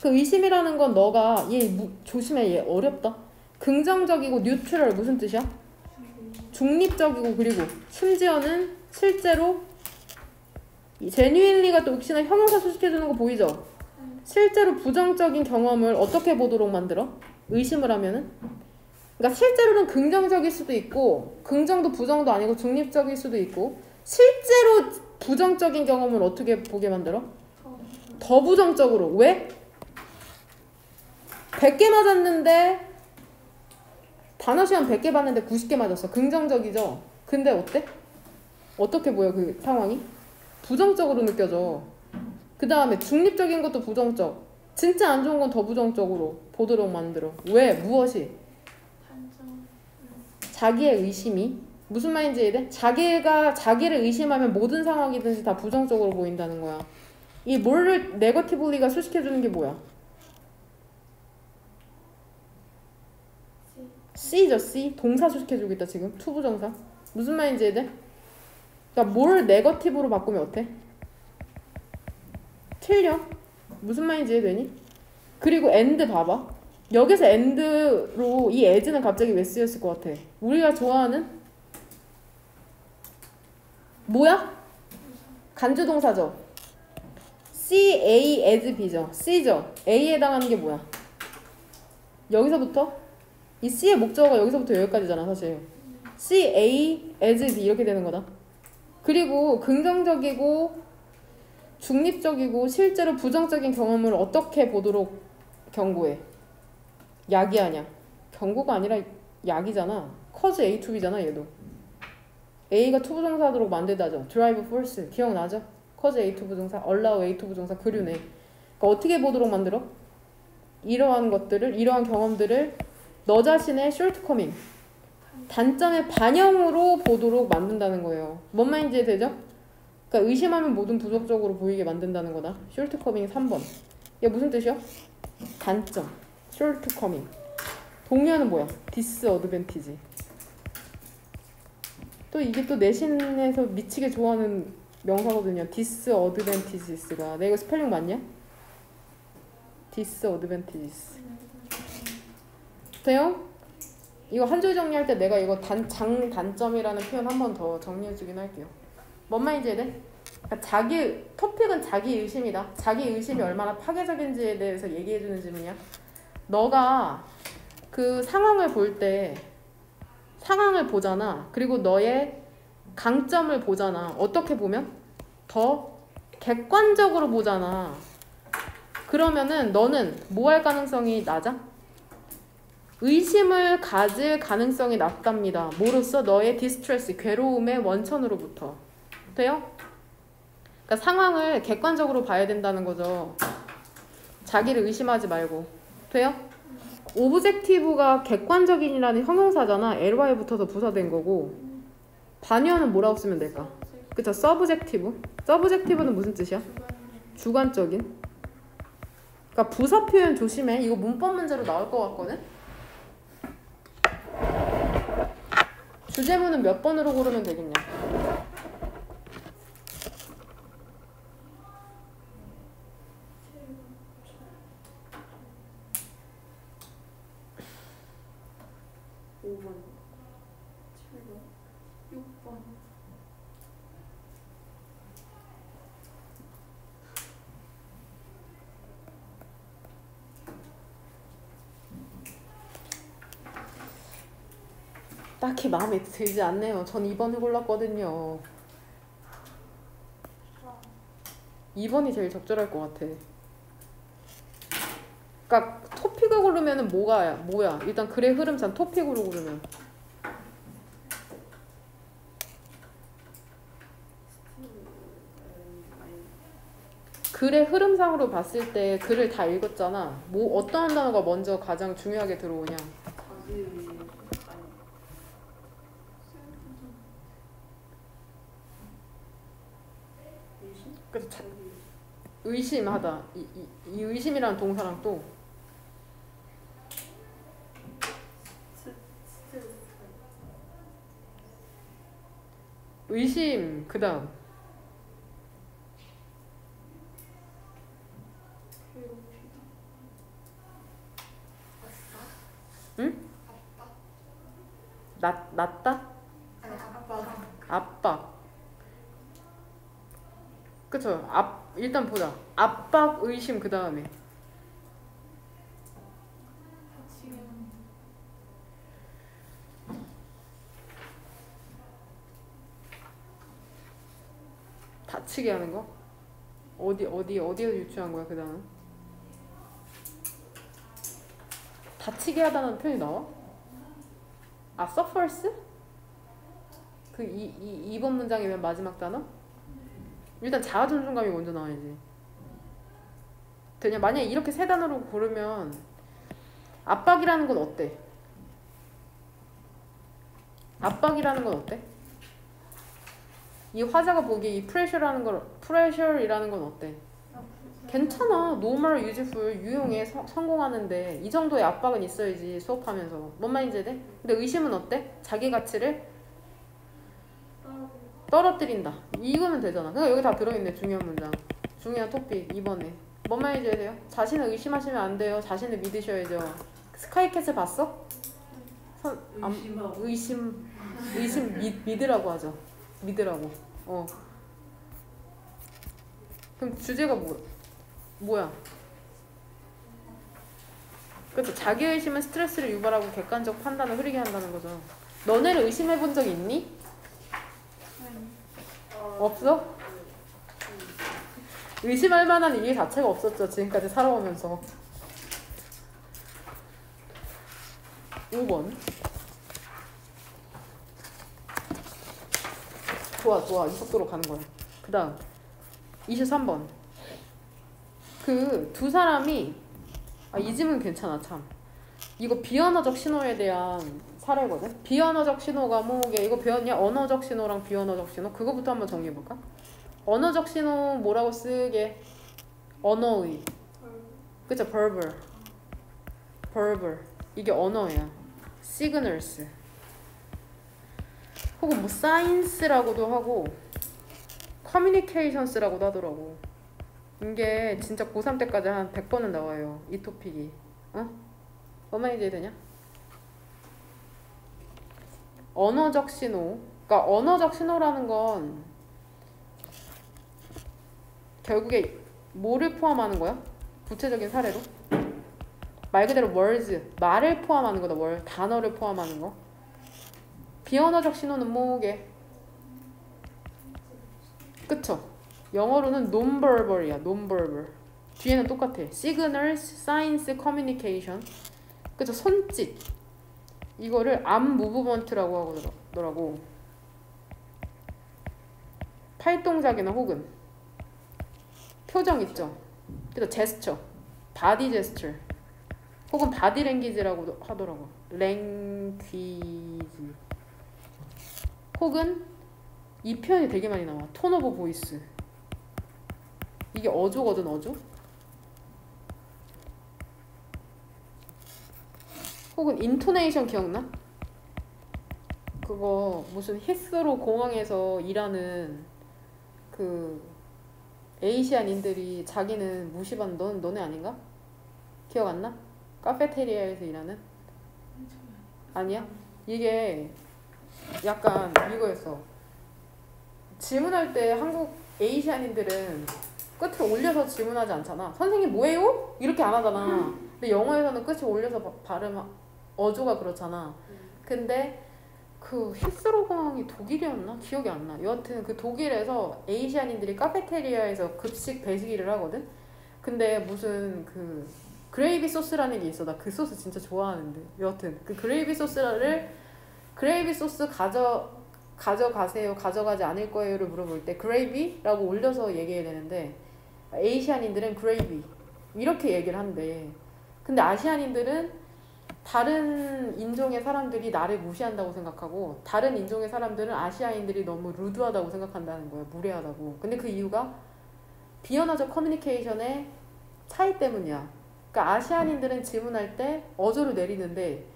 그 의심이라는 건 너가 얘 무, 조심해 얘 어렵다. 긍정적이고 뉴트럴 무슨 뜻이야? 중립적이고 그리고 심지어는 실제로 이 genuinely가 또 혹시나 형용사 수식해주는 거 보이죠? 실제로 부정적인 경험을 어떻게 보도록 만들어? 의심을 하면은? 그러니까 실제로는 긍정적일 수도 있고 긍정도 부정도 아니고 중립적일 수도 있고 실제로 부정적인 경험을 어떻게 보게 만들어? 더 부정적으로. 왜? 100개 맞았는데 단어 시험 100개 봤는데 90개 맞았어. 긍정적이죠? 근데 어때? 어떻게 보여 그 상황이? 부정적으로 느껴져. 그 다음에 중립적인 것도 부정적. 진짜 안 좋은 건 더 부정적으로 보도록 만들어. 왜? 무엇이? 자기의 의심이 무슨 말인지 이해돼? 자기가 자기를 의심하면 모든 상황이든지 다 부정적으로 보인다는 거야. 이 뭐를 negatively가 수식해 주는 게 뭐야? see죠 see 동사 수식해 주고 있다 지금 투부정사 무슨 말인지 이해돼? 그러니까 뭘 네거티브로 바꾸면 어때? 틀려 무슨 말인지 이해되니? 그리고 and 봐봐 여기서 and로 이 as는 갑자기 왜 쓰였을 것 같아? 우리가 좋아하는 뭐야? 간주동사죠. C, A, as, B죠. C죠. A에 해당하는 게 뭐야? 여기서부터 이 C의 목적어가 여기서부터 여기까지잖아 사실. see A as B 이렇게 되는 거다. 그리고 긍정적이고 중립적이고 실제로 부정적인 경험을 어떻게 보도록 야기해? 야기 아니야. 경고가 아니라 야기잖아. cause A to B잖아 얘도. A가 투부정사도록 만들다죠. drive force 기억나죠? cause A to 부정사, allow A to 부정사 그 류네. 그러니까 어떻게 보도록 만들어? 이러한 것들을 이러한 경험들을 너 자신의 shortcoming 단점의 반영으로 보도록 만든다는 거예요. 뭔 말인지 되죠? 그러니까 의심하면 모든 부정적으로 보이게 만든다는 거다. shortcoming 3번. 이게 무슨 뜻이야? 단점. shortcoming. 동의어는 뭐야? disadvantage. 또 이게 또 내신에서 미치게 좋아하는 명사거든요. disadvantages가. 내가 이거 스펠링 맞냐? disadvantages. 돼요? 이거 한 줄 정리할 때 내가 이거 단, 장 단점이라는 표현 한 번 더 정리해주긴 할게요. 뭔 말인지 이해돼? 그러니까 자기 토픽은 자기 의심이다. 자기 의심이 얼마나 파괴적인지에 대해서 얘기해주는 질문이야. 너가 그 상황을 볼때 상황을 보잖아. 그리고 너의 강점을 보잖아. 어떻게 보면 더 객관적으로 보잖아. 그러면은 너는 뭐 할 가능성이 낮아? 의심을 가질 가능성이 낮답니다. 뭐로써 너의 distress, 괴로움의 원천으로부터. 돼요? 그러니까 상황을 객관적으로 봐야 된다는 거죠. 자기를 의심하지 말고. 돼요? objective가 객관적인이라는 형용사잖아. ly 붙어서 부사된 거고. 반의어는 뭐라고 쓰면 될까? 그쵸? subjective. subjective는 무슨 뜻이야? 주관적인. 그러니까 부사 표현 조심해. 이거 문법 문제로 나올 것 같거든? 주제문은 몇 번으로 고르면 되겠냐? 딱히 마음에 들지 않네요. 전 2번을 골랐거든요. 2번이 제일 적절할 것 같아. 그러니까 토픽을 고르면은 뭐가 뭐야? 일단 글의 흐름상 토픽으로 고르면 글의 흐름상으로 봤을 때 글을 다 읽었잖아. 뭐 어떠한 단어가 먼저 가장 중요하게 들어오냐? 그래서 자- 의심하다. 이, 이, 이 의심이라는 동사랑 또? 의심 그 다음. 낮 낮다? 압박 그쵸 압 일단 보자 압박 의심 그 다음에 다치게 하는 거 어디 어디 어디에서 유추한 거야 그 다음 다치게 하다는 표현이 나와? 아 suffers? 그 이 이, 2번 문장의 맨 마지막 단어? 일단 자아 존중감이 먼저 나와야지. 되냐? 만약에 이렇게 세 단어로 고르면 압박이라는 건 어때? 압박이라는 건 어때? 이 화자가 보기에 이 프레셔라는 걸 프레셔이라는 건 어때? 괜찮아. normal, useful, 유용해. 서- 성공하는데 이 정도의 압박은 있어야지 수업하면서. 뭔 말인지 돼? 근데 의심은 어때? 자기 가치를 떨어뜨린다. 이거면 되잖아. 그러니까 여기 다 들어있네. 중요한 문장. 중요한 토픽 2번에. 뭔 말인지 돼요? 자신을 의심하시면 안 돼요. 자신을 믿으셔야죠. 스카이캐슬 봤어? 선, 안, 의심 의심 믿, 믿으라고 하죠. 믿으라고. 어. 그럼 주제가 뭐 뭐야? 그렇죠. 자기 의심은 스트레스를 유발하고 객관적 판단을 흐리게 한다는 거죠. 너네를 의심해 본 적 있니? 없어? 의심할 만한 이유 자체가 없었죠. 지금까지 살아오면서. 5번. 좋아, 좋아. 이 속도로 가는 거야. 그 다음. 23번. 그 두 사람이, 아, 이 질문 괜찮아, 참. 이거 비언어적 신호에 대한 사례거든? 비언어적 신호가 뭐게, 이거 배웠냐? 언어적 신호랑 비언어적 신호? 그거부터 한번 정리해 볼까? 언어적 신호 뭐라고 쓰게? 언어의. 그쵸, verbal. verbal. 이게 언어야. signals. 혹은 뭐 science라고도 하고 communications라고도 하더라고. 이게 진짜 고3 때까지 한 100번은 나와요. 이 토픽이. 어? 얼마 이제 되냐? 언어적 신호. 그러니까 언어적 신호라는 건 결국에 뭐를 포함하는 거야? 구체적인 사례로? 말 그대로 words, 말을 포함하는 거다. 월 단어를 포함하는 거. 비언어적 신호는 뭐게? 그쵸? 영어로는 nonverbal이야. nonverbal. 뒤에는 똑같아. signals, signs, communication. 그쵸? 손짓. 이거를 arm movement라고 하더라고. 팔동작이나 혹은 표정 있죠? 그래서 제스처, body gesture, 혹은 body language라고도 하더라고. language. 혹은 이 표현이 되게 많이 나와. tone of voice. 이게 어조거든, 어조. 혹은 intonation 기억나? 그거 무슨 히스로 공항에서 일하는 그 Asian인들이 자기는 무시받는 넌 너네 아닌가? 기억 안 나? 카페테리아에서 일하는? 아니야? 이게 약간 이거였어. 질문할 때 한국 에이시안인들은 끝을 올려서 질문하지 않잖아. 선생님 뭐예요? 이렇게 안 하잖아. 근데 영어에서는 끝을 올려서 바- 발음 어조가 그렇잖아. 근데 그 히스로 공항이 독일이었나 기억이 안 나. 여하튼 그 독일에서 에이시안인들이 카페테리아에서 급식 배식일을 하거든. 근데 무슨 그 그레이비 소스라는 게 있어. 나 그 소스 진짜 좋아하는데. 여하튼 그 그레이비 소스를 그레이비 소스 가져 가져가세요. 가져가지 않을 거예요를 물어볼 때 그레이비라고 올려서 얘기해야 되는데 Asian인들은 그레이비 이렇게 얘기를 한대. 근데 Asian인들은 다른 인종의 사람들이 나를 무시한다고 생각하고 다른 인종의 사람들은 아시아인들이 너무 rude하다고 생각한다는 거야. 무례하다고. 근데 그 이유가 비언어적 커뮤니케이션의 차이 때문이야. 그러니까 Asian인들은 질문할 때 어조를 내리는데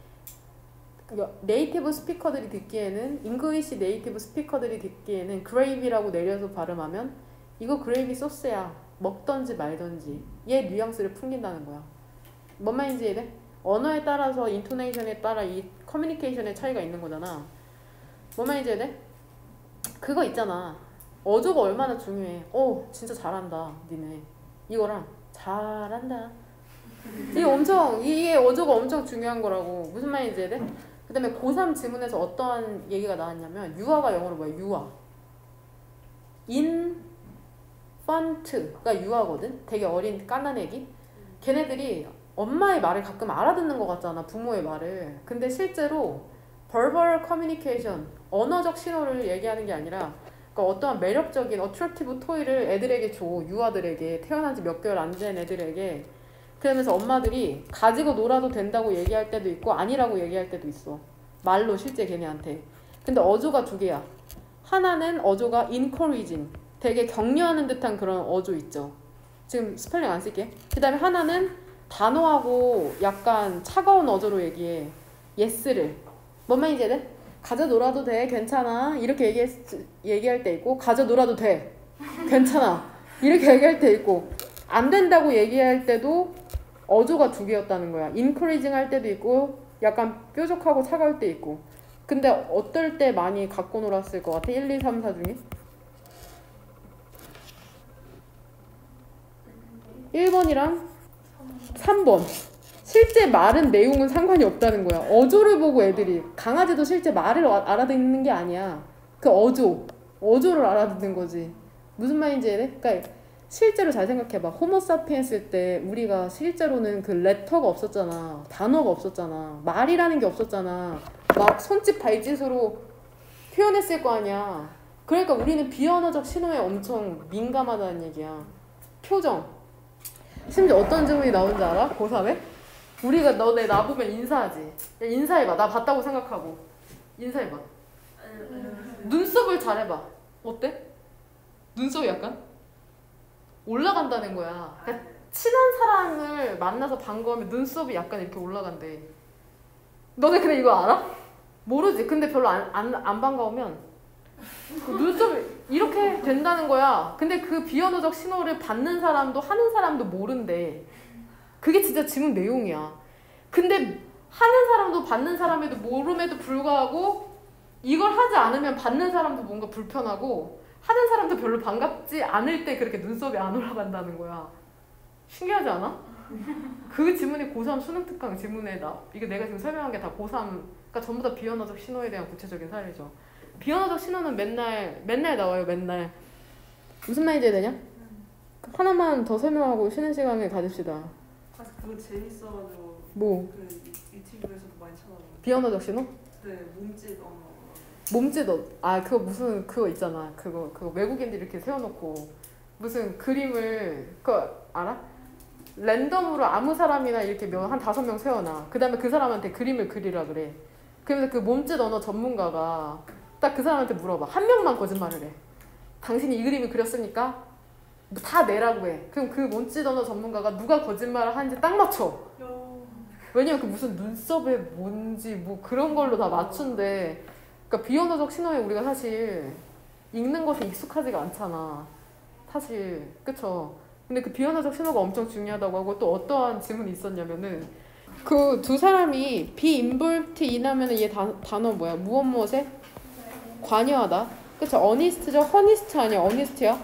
native speaker들이 듣기에는 English native speaker들이 듣기에는 그레이비라고 내려서 발음하면 이거 그레이비 소스야. 먹던지 말던지 얘 뉘앙스를 풍긴다는 거야. 뭔 말인지 이해돼? 언어에 따라서 intonation에 따라 이 커뮤니케이션의 차이가 있는 거잖아. 뭔 말인지 이해돼? 그거 있잖아. 어조가 얼마나 중요해. 어, 진짜 잘한다, 니네. 이거랑 잘한다. 이게 엄청 이게 어조가 엄청 중요한 거라고. 무슨 말인지 이해돼? 그다음에 고3 지문에서 어떠한 얘기가 나왔냐면 유아가 영어로 뭐야? 유아. 인 펀트가 유아거든. 되게 어린 깐난애기. 걔네들이 엄마의 말을 가끔 알아듣는 것 같잖아 부모의 말을. 근데 실제로 verbal communication 언어적 신호를 얘기하는 게 아니라 그러니까 어떠한 매력적인 attractive toy를 애들에게 줘 유아들에게. 태어난 지 몇 개월 안 된 애들에게. 그러면서 엄마들이 가지고 놀아도 된다고 얘기할 때도 있고 아니라고 얘기할 때도 있어. 말로 실제 걔네한테. 근데 어조가 두 개야. 하나는 어조가 encouraging 되게 격려하는 듯한 그런 어조 있죠. 지금 스펠링 안 쓸게. 그 다음에 하나는 단호하고 약간 차가운 어조로 얘기해. 예스를. 뭔 말인지 알아? 가져 놀아도 돼. 괜찮아. 이렇게 얘기했, 얘기할 때 있고 가져 놀아도 돼. 괜찮아. 이렇게 얘기할 때 있고 안 된다고 얘기할 때도 어조가 두 개였다는 거야. 인크리징 할 때도 있고 약간 뾰족하고 차가울 때 있고. 근데 어떨 때 많이 갖고 놀았을 것 같아? 1, 2, 3, 4 중에? 1번이랑 3번. 실제 말은 내용은 상관이 없다는 거야. 어조를 보고 애들이 강아지도 실제 말을 아- 알아듣는 게 아니야. 그 어조, 어조를 알아듣는 거지. 무슨 말인지 알아? 그러니까 실제로 잘 생각해봐. 호모사피엔스 때 우리가 실제로는 그 레터가 없었잖아. 단어가 없었잖아. 말이라는 게 없었잖아. 막 손짓 발짓으로 표현했을 거 아니야. 그러니까 우리는 비언어적 신호에 엄청 민감하다는 얘기야. 표정, 심지어 어떤 질문이 나오는지 알아? 고3에? 우리가 너네 나 보면 인사하지. 야, 인사해봐. 나 봤다고 생각하고. 인사해봐. 눈썹을 잘해봐. 어때? 눈썹이 약간? 올라간다는 거야. 그러니까 친한 사람을 만나서 반가우면 눈썹이 약간 이렇게 올라간대. 너네 근데 이거 알아? 모르지. 근데 별로 안, 안, 안 반가우면 그 눈썹이 이렇게 된다는 거야. 근데 그 비언어적 신호를 받는 사람도 하는 사람도 모른대. 그게 진짜 지문 내용이야. 근데 하는 사람도 받는 사람에도 모름에도 불구하고 이걸 하지 않으면 받는 사람도 뭔가 불편하고 하는 사람도 별로 반갑지 않을 때 그렇게 눈썹이 안 올라간다는 거야. 신기하지 않아? 그 지문이 고3 수능 특강 지문에 나 이게 내가 지금 설명한 게 다 고3 그러니까 전부 다 비언어적 신호에 대한 구체적인 사례죠. 비언어적 신호는 맨날 맨날 나와요 맨날. 무슨 말인지 되냐? 하나만 더 설명하고 쉬는 시간을 가집시다. 아 그거 재밌어가지고 뭐? 그 유튜브에서도 많이 찾아봤는데. 비언어적 신호? 네 몸짓 언어. 몸짓 어, 아 그거 무슨 그거 있잖아. 그거 그거 외국인들이 이렇게 세워놓고 무슨 그림을 그거 알아? 랜덤으로 아무 사람이나 이렇게 몇 한 다섯 명 세워놔. 그 다음에 그 사람한테 그림을 그리라 그래. 그래서 그 몸짓 언어 전문가가 딱 그 사람한테 물어봐 한 명만 거짓말을 해 당신이 이 그림을 그렸으니까 다 내라고 해 그럼 그 언어 전문가가 누가 거짓말을 하는지 딱 맞춰 왜냐면 그 무슨 눈썹에 뭔지 뭐 그런 걸로 다 맞춘대. 그러니까 비언어적 신호에 우리가 사실 읽는 것에 익숙하지가 않잖아. 사실 그쵸? 근데 그 비언어적 신호가 엄청 중요하다고 하고 또 어떠한 질문이 있었냐면은 그 두 사람이 be involved in 하면은 얘 단, 단어 뭐야? 무엇 무엇에 관여하다. 그쵸? honest죠? honest 아니야? honest야?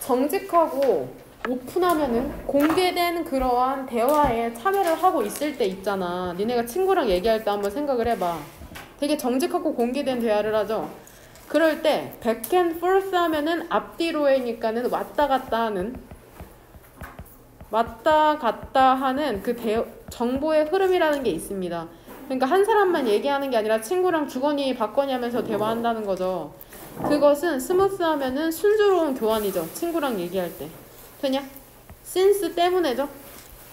정직하고 open하면은 공개된 그러한 대화에 참여를 하고 있을 때 있잖아. 니네가 친구랑 얘기할 때 한번 생각을 해봐. 되게 정직하고 공개된 대화를 하죠. 그럴 때 and forth 하면은 앞뒤로이니까는 왔다 갔다 하는 왔다 갔다 하는 그 대, 정보의 흐름이라는 게 있습니다. 그러니까 한 사람만 얘기하는 게 아니라 친구랑 주거니 받거니 하면서 대화한다는 거죠. 그것은 스무스하면은 순조로운 교환이죠. 친구랑 얘기할 때. 되냐? since 때문에죠.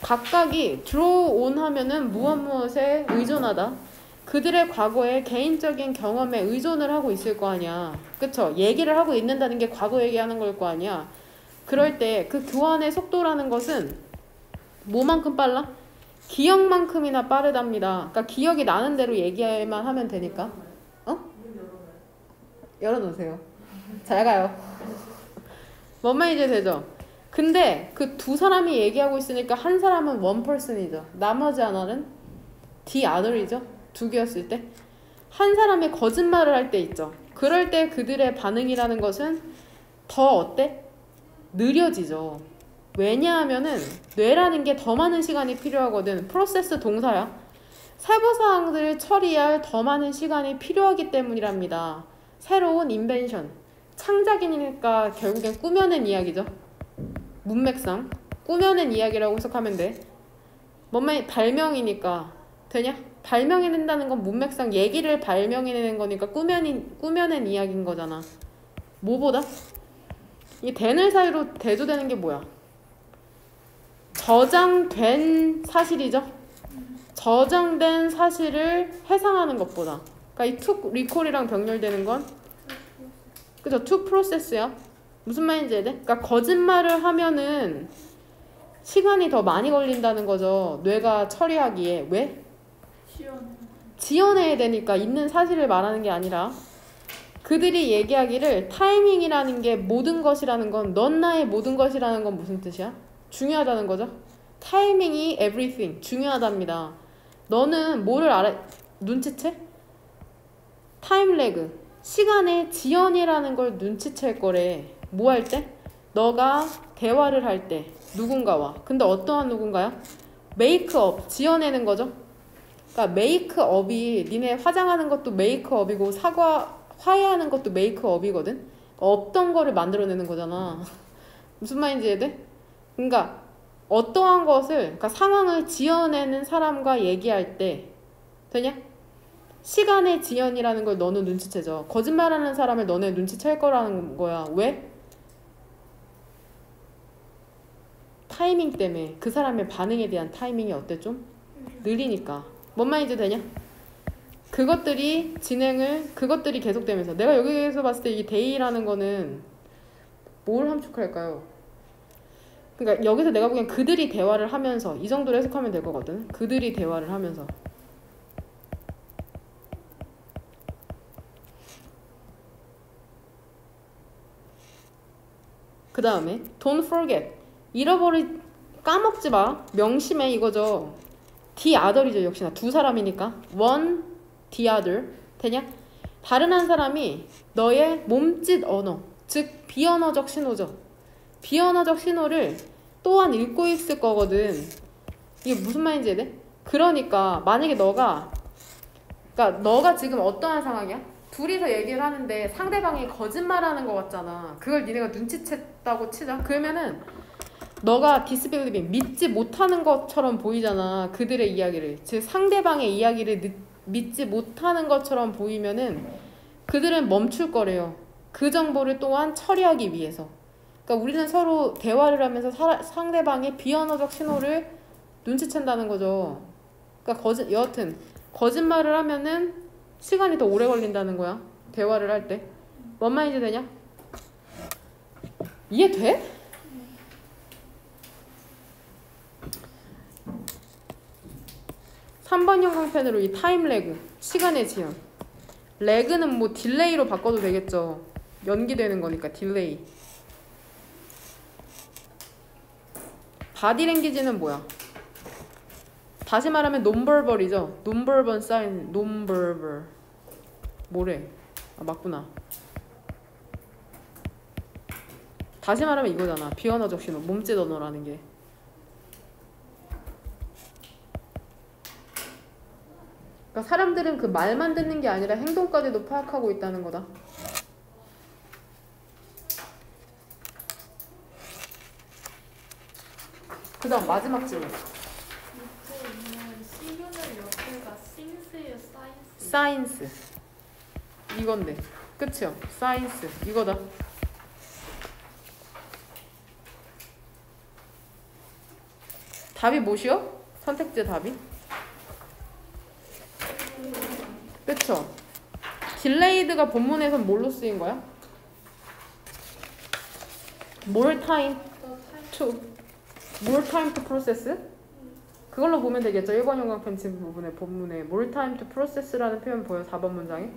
각각이 draw on 하면은 무엇 무엇에 의존하다. 그들의 과거의 개인적인 경험에 의존을 하고 있을 거 아니야. 그쵸? 얘기를 하고 있는다는 게 과거 얘기하는 걸 거 아니야. 그럴 때 그 교환의 속도라는 것은 뭐만큼 빨라? 기억만큼이나 빠르답니다. 그러니까 기억이 나는 대로 얘기만 하면 되니까. 어? 열어놓으세요. 잘 가요. 뭔 말인지 되죠? 근데 그 두 사람이 얘기하고 있으니까 한 사람은 원 퍼슨이죠. 나머지 하나는 디 아들이죠. 두 개였을 때. 한 사람이 거짓말을 할 때 있죠. 그럴 때 그들의 반응이라는 것은 더 어때? 느려지죠. 왜냐하면은 뇌라는 게 더 많은 시간이 필요하거든. 프로세스 동사야. 세부사항들을 처리할 더 많은 시간이 필요하기 때문이랍니다. 새로운 인벤션. 창작이니까 결국엔 꾸며낸 이야기죠. 문맥상. 꾸며낸 이야기라고 해석하면 돼. 뭔말 발명이니까. 되냐? 발명해낸다는 건 문맥상 얘기를 발명해내는 거니까 꾸며낸, 꾸며낸 이야기인 거잖아. 뭐보다? 이 than을 사이로 대조되는 게 뭐야? 저장된 사실이죠. 저장된 사실을 회상하는 것보다. 그러니까 이 to recall이랑 병렬되는 건 그죠? to process야. 무슨 말인지 이해돼? 그러니까 거짓말을 하면은 시간이 더 많이 걸린다는 거죠. 뇌가 처리하기에 왜? 지어내야 되니까 있는 사실을 말하는 게 아니라 그들이 얘기하기를 타이밍이라는 게 모든 것이라는 건 넌 나의 모든 것이라는 건 무슨 뜻이야? 중요하다는 거죠. 타이밍이 everything 중요하답니다. 너는 뭐를 알아 눈치채? 타임레그 시간의 지연이라는 걸 눈치챌 거래. 뭐 할 때? 너가 대화를 할 때 누군가와 근데 어떠한 누군가야? 메이크업 지어내는 거죠. 그러니까 메이크업이 니네 화장하는 것도 메이크업이고 사과 화해하는 것도 메이크업이거든. 없던 거를 만들어내는 거잖아. 무슨 말인지 이해돼? 그러니까 어떠한 것을 그러니까 상황을 지어내는 사람과 얘기할 때 되냐? 시간의 지연이라는 걸 너는 눈치채죠. 거짓말하는 사람을 너네 눈치챌 거라는 거야. 왜? 타이밍 때문에 그 사람의 반응에 대한 타이밍이 어때 좀 느리니까 뭔 말인지 되냐? 그것들이 진행을 그것들이 계속되면서 내가 여기에서 봤을 때 이 데이라는 거는 뭘 함축할까요? 그러니까 여기서 내가 보기엔 그들이 대화를 하면서 이 정도로 해석하면 될 거거든. 그들이 대화를 하면서 그 다음에 don't forget 잃어버리 까먹지 마 명심해 이거죠. the other이죠 역시나 두 사람이니까 one the other 되냐? 다른 한 사람이 너의 몸짓 언어 즉 비언어적 신호죠. 비언어적 신호를 또한 읽고 있을 거거든. 이게 무슨 말인지 이해 돼? 그러니까 만약에 너가 그러니까 너가 지금 어떠한 상황이야? 둘이서 얘기를 하는데 상대방이 거짓말하는 것 같잖아. 그걸 니네가 눈치챘다고 치자. 그러면은 너가 disbelieving 믿지 못하는 것처럼 보이잖아. 그들의 이야기를. 즉 상대방의 이야기를 늦, 믿지 못하는 것처럼 보이면은 그들은 멈출 거래요. 그 정보를 또한 처리하기 위해서. 그러니까 우리는 서로 대화를 하면서 사, 상대방의 비언어적 신호를 눈치챈다는 거죠. 그러니까 거짓 여하튼 거짓말을 하면은 시간이 더 오래 걸린다는 거야. 대화를 할 때. 뭔 말인지 되냐? 이해 돼? 삼번 형광펜으로 이 time lag, 시간의 지연. lag는 뭐 delay로 바꿔도 되겠죠. 연기되는 거니까 delay. 바디랭귀지는 뭐야? 다시 말하면 논벌벌이죠. 논벌벌 사인, 논벌벌. 뭐래? 아 맞구나. 다시 말하면 이거잖아. 비언어적 신호, 몸짓 언어라는 게. 그러니까 사람들은 그 말만 듣는 게 아니라 행동까지도 파악하고 있다는 거다. 그 다음 마지막 질문. science. 이건데. 그쵸? science. 이거다. 답이 뭐시여? 선택지 답이? 그쵸? delayed가 본문에선 뭘로 쓰인 거야? 더 타임. to more time to process? 그걸로 보면 되겠죠. 1번 영광 펜치 부분의 본문에 more time to process라는 표현 보여 4번 문장에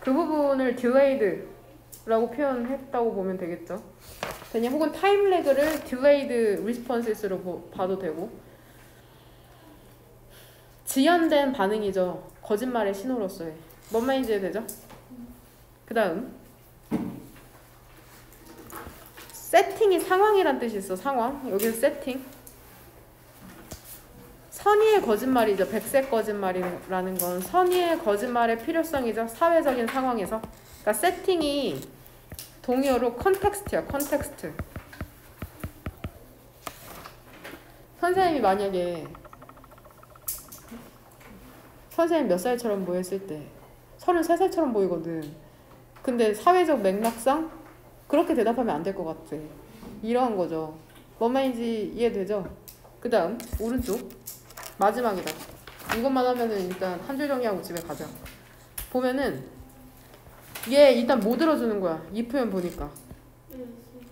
그 부분을 delayed라고 표현했다고 보면 되겠죠. 되냐? 혹은 time lag를 delayed responses로 보- 봐도 되고 지연된 반응이죠. 거짓말의 신호로서의 뭔 말인지 이해되죠? 그 다음 setting이 상황이란 뜻이 있어 상황. 여기는 세팅 선의의 거짓말이죠. 백색 거짓말이라는 건 선의의 거짓말의 필요성이죠. 사회적인 상황에서. 그러니까 setting이 동의어로 context야 context 선생님이 만약에 선생님 몇 살처럼 보였을 때 33살처럼 보이거든. 근데 사회적 맥락상 그렇게 대답하면 안 될 것 같아. 이러한 거죠. 뭔 말인지 이해되죠? 그 다음, 오른쪽. 마지막이다. 이것만 하면은 일단 한 줄 정리하고 집에 가자. 보면은, 얘 일단 뭐 들어주는 거야? 이 표현 보니까.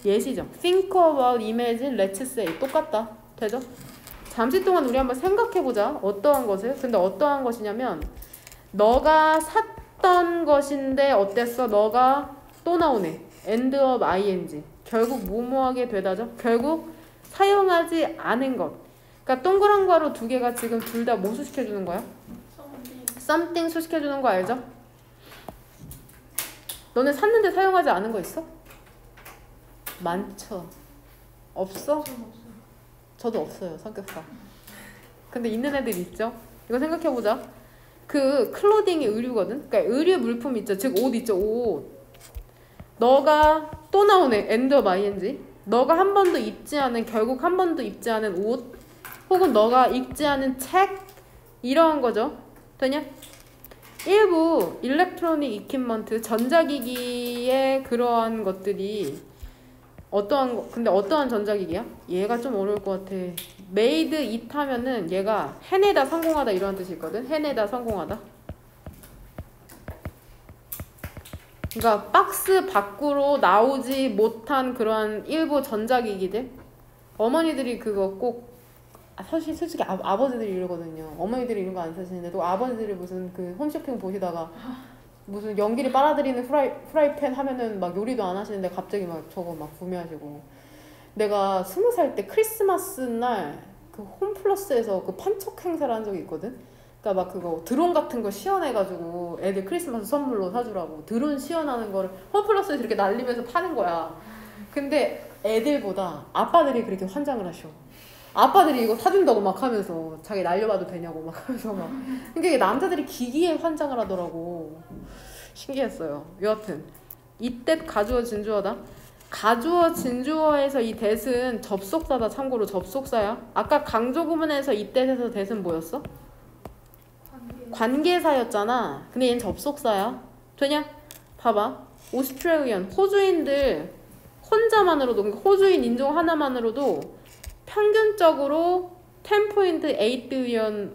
예, 예시죠. Think about imagine, let's say. 똑같다. 되죠? 잠시 동안 우리 한번 생각해보자. 어떠한 것을? 근데 어떠한 것이냐면, 너가 샀던 것인데 어땠어? 너가 또 나오네. End of ing. 결국 뭐뭐하게 되다죠? 결국 사용하지 않은 것. 그러니까 동그란 가로 두 개가 지금 둘 다 뭐 수식해주는 거야? something. 수식해주는 거 알죠? 너네 샀는데 사용하지 않은 거 있어? 많죠. 없어? 저도 없어요 성격상. 근데 있는 애들 있죠. 이거 생각해보자. 그 clothing이 의류거든. 그러니까 의류 물품 있죠. 즉 옷 있죠. 옷. 너가 또 나오네. end up ing. 너가 한 번도 입지 않은 결국 한 번도 입지 않은 옷 혹은 너가 읽지 않은 책 이러한 거죠. 되냐? 일부 electronic equipment 전자기기의 그러한 것들이 어떠한 거 근데 어떠한 전자기기야? 얘가 좀 어려울 것 같아. made it 하면은 얘가 해내다 성공하다 이런 뜻이 있거든. 해내다 성공하다. 그러니까 박스 밖으로 나오지 못한 그러한 일부 전자기기들 어머니들이 그거 꼭 아, 사실 솔직히 아, 아버지들이 이러거든요. 어머니들이 이런 거 안 사시는데 또 아버지들이 무슨 그 홈쇼핑 보시다가 무슨 연기를 빨아들이는 프라이, 프라이팬 하면은 막 요리도 안 하시는데 갑자기 막 저거 막 구매하시고 내가 스무 살 때 크리스마스 날 그 홈플러스에서 그 판촉 행사를 한 적이 있거든. 그러니까 막 그거 드론 같은 거 시연해가지고 애들 크리스마스 선물로 사주라고 드론 시연하는 거를 홈플러스에서 이렇게 날리면서 파는 거야. 근데 애들보다 아빠들이 그렇게 환장을 하셔. 아빠들이 이거 사준다고 막 하면서 자기 날려봐도 되냐고 막 하면서 막. 그러니까 남자들이 기기에 환장을 하더라고. 신기했어요. 여하튼 이때 가주어 진주어다. 가주어 진주어에서 이 대은 접속사다 참고로 접속사야. 아까 강조 구문에서 이때에서 대은 뭐였어? 관계. 관계사였잖아. 근데 얘는 접속사야. 되냐? 봐봐. 오스트레일리언 호주인들 혼자만으로도 그러니까 호주인 인종 하나만으로도 평균적으로 10.8billion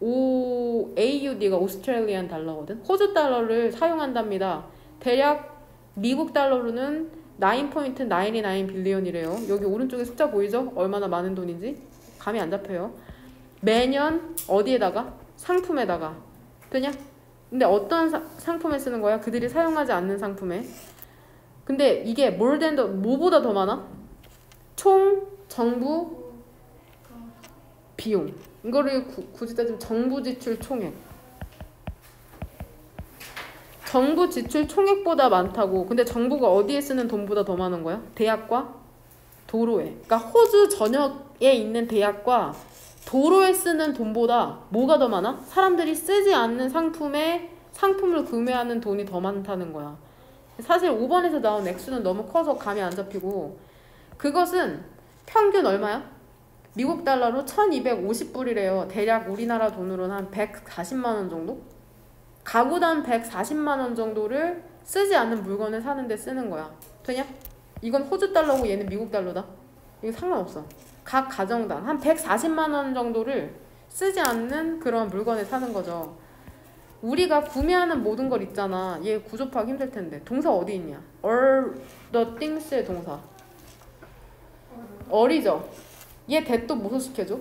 오 AUD가 오스트레일리안 달러거든. 호주 달러를 사용한답니다. 대략 미국 달러로는 9.99 빌리언이래요. 여기 오른쪽에 숫자 보이죠? 얼마나 많은 돈인지 감이 안 잡혀요. 매년 어디에다가 상품에다가 되냐? 근데 어떤 사- 상품에 쓰는 거야? 그들이 사용하지 않는 상품에. 근데 이게 than the 뭐보다 더 많아? 총 정부 비용. 이거를 구- 굳이 따지면 정부 지출 총액. 정부 지출 총액보다 많다고. 근데 정부가 어디에 쓰는 돈보다 더 많은 거야? 대학과 도로에. 그러니까 호주 전역에 있는 대학과 도로에 쓰는 돈보다 뭐가 더 많아? 사람들이 쓰지 않는 상품에 상품을 구매하는 돈이 더 많다는 거야. 사실 5번에서 나온 액수는 너무 커서 감이 안 잡히고 그것은 평균 얼마야? 미국 달러로 1250불이래요. 대략 우리나라 돈으로는 한 140만 원 정도? 가구당 140만 원 정도를 쓰지 않는 물건을 사는데 쓰는 거야. 되냐? 이건 호주 달러고 얘는 미국 달러다. 이거 상관없어. 각 가정당 한 140만 원 정도를 쓰지 않는 그런 물건을 사는 거죠. 우리가 구매하는 모든 걸 있잖아. 얘 구조파하기 힘들 텐데. 동사 어디 있냐? all the things의 동사. 어리죠. 얘 대또 무슨 시켜줘?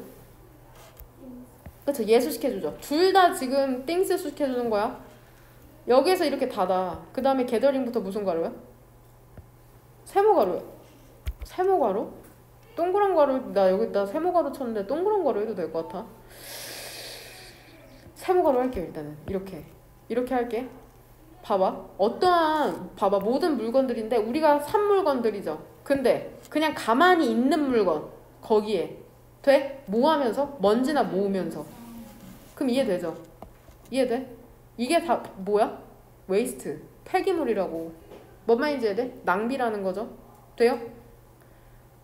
그쵸 예수 시켜주죠. 둘 다 지금 things 시켜주는 거야. 여기에서 이렇게 닫아. 그 다음에 게더링부터 무슨 가루야? 세모 가루야. 세모 가루? 동그란 가루 나 여기다 세모 가루 쳤는데 동그란 가루 해도 될 것 같아. 세모 가루 할게 일단은 이렇게 이렇게 할게. 봐봐. 어떠한 봐봐 모든 물건들인데 우리가 산 물건들이죠. 근데 그냥 가만히 있는 물건 거기에 돼? 뭐 하면서? 먼지나 모으면서. 그럼 이해되죠? 이해돼? 이게 다 뭐야? waste. 폐기물이라고. 뭔 말인지 이해돼? 낭비라는 거죠. 돼요?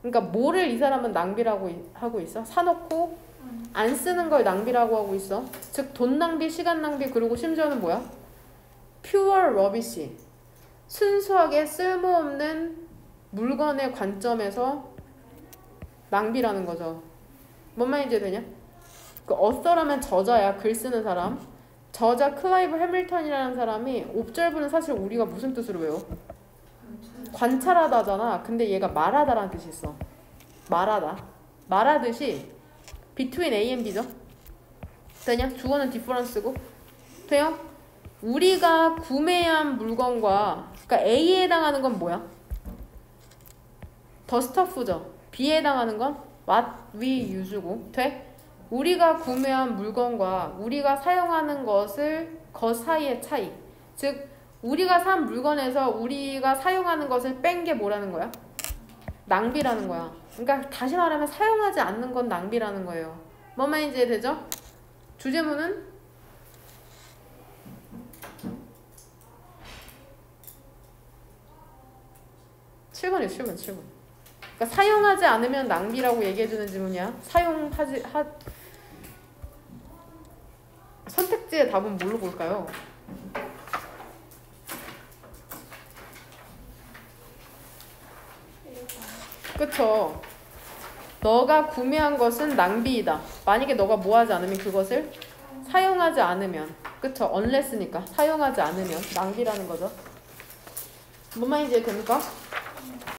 그러니까 뭐를 이 사람은 낭비라고 이- 하고 있어? 사놓고 안 쓰는 걸 낭비라고 하고 있어. 즉 돈 낭비, 시간 낭비 그리고 심지어는 뭐야? pure rubbish. 순수하게 쓸모없는 물건의 관점에서 낭비라는 거죠. 뭔 말인지 되냐? 그 어서라면 저자야 글 쓰는 사람. 저자 클라이브 해밀턴이라는 사람이 옵절브는 사실 우리가 무슨 뜻으로 외워? 관찰하다잖아. 근데 얘가 말하다라는 뜻이 있어. 말하다. 말하듯이 between A and B죠. 되냐? 주어는 difference고. 돼요? 우리가 구매한 물건과 그러니까 A에 해당하는 건 뭐야? 더 스터프죠. B에 해당하는 건 what we use고. 돼? 우리가 구매한 물건과 우리가 사용하는 것을 것 사이의 차이. 즉 우리가 산 물건에서 우리가 사용하는 것을 뺀 게 뭐라는 거야? 낭비라는 거야. 그러니까 다시 말하면 사용하지 않는 건 낭비라는 거예요. 뭔 말인지 되죠? 주제문은 칠번이에요 7번, 7번. 그러니까 사용하지 않으면 낭비라고 얘기해주는 질문이야. 사용하지, 하, 선택지의 답은 뭘로 볼까요? 그쵸. 너가 구매한 것은 낭비이다. 만약에 너가 뭐 하지 않으면 그것을 사용하지 않으면. 그쵸. unless니까. 사용하지 않으면 낭비라는 거죠. 뭔 말인지 됩니까?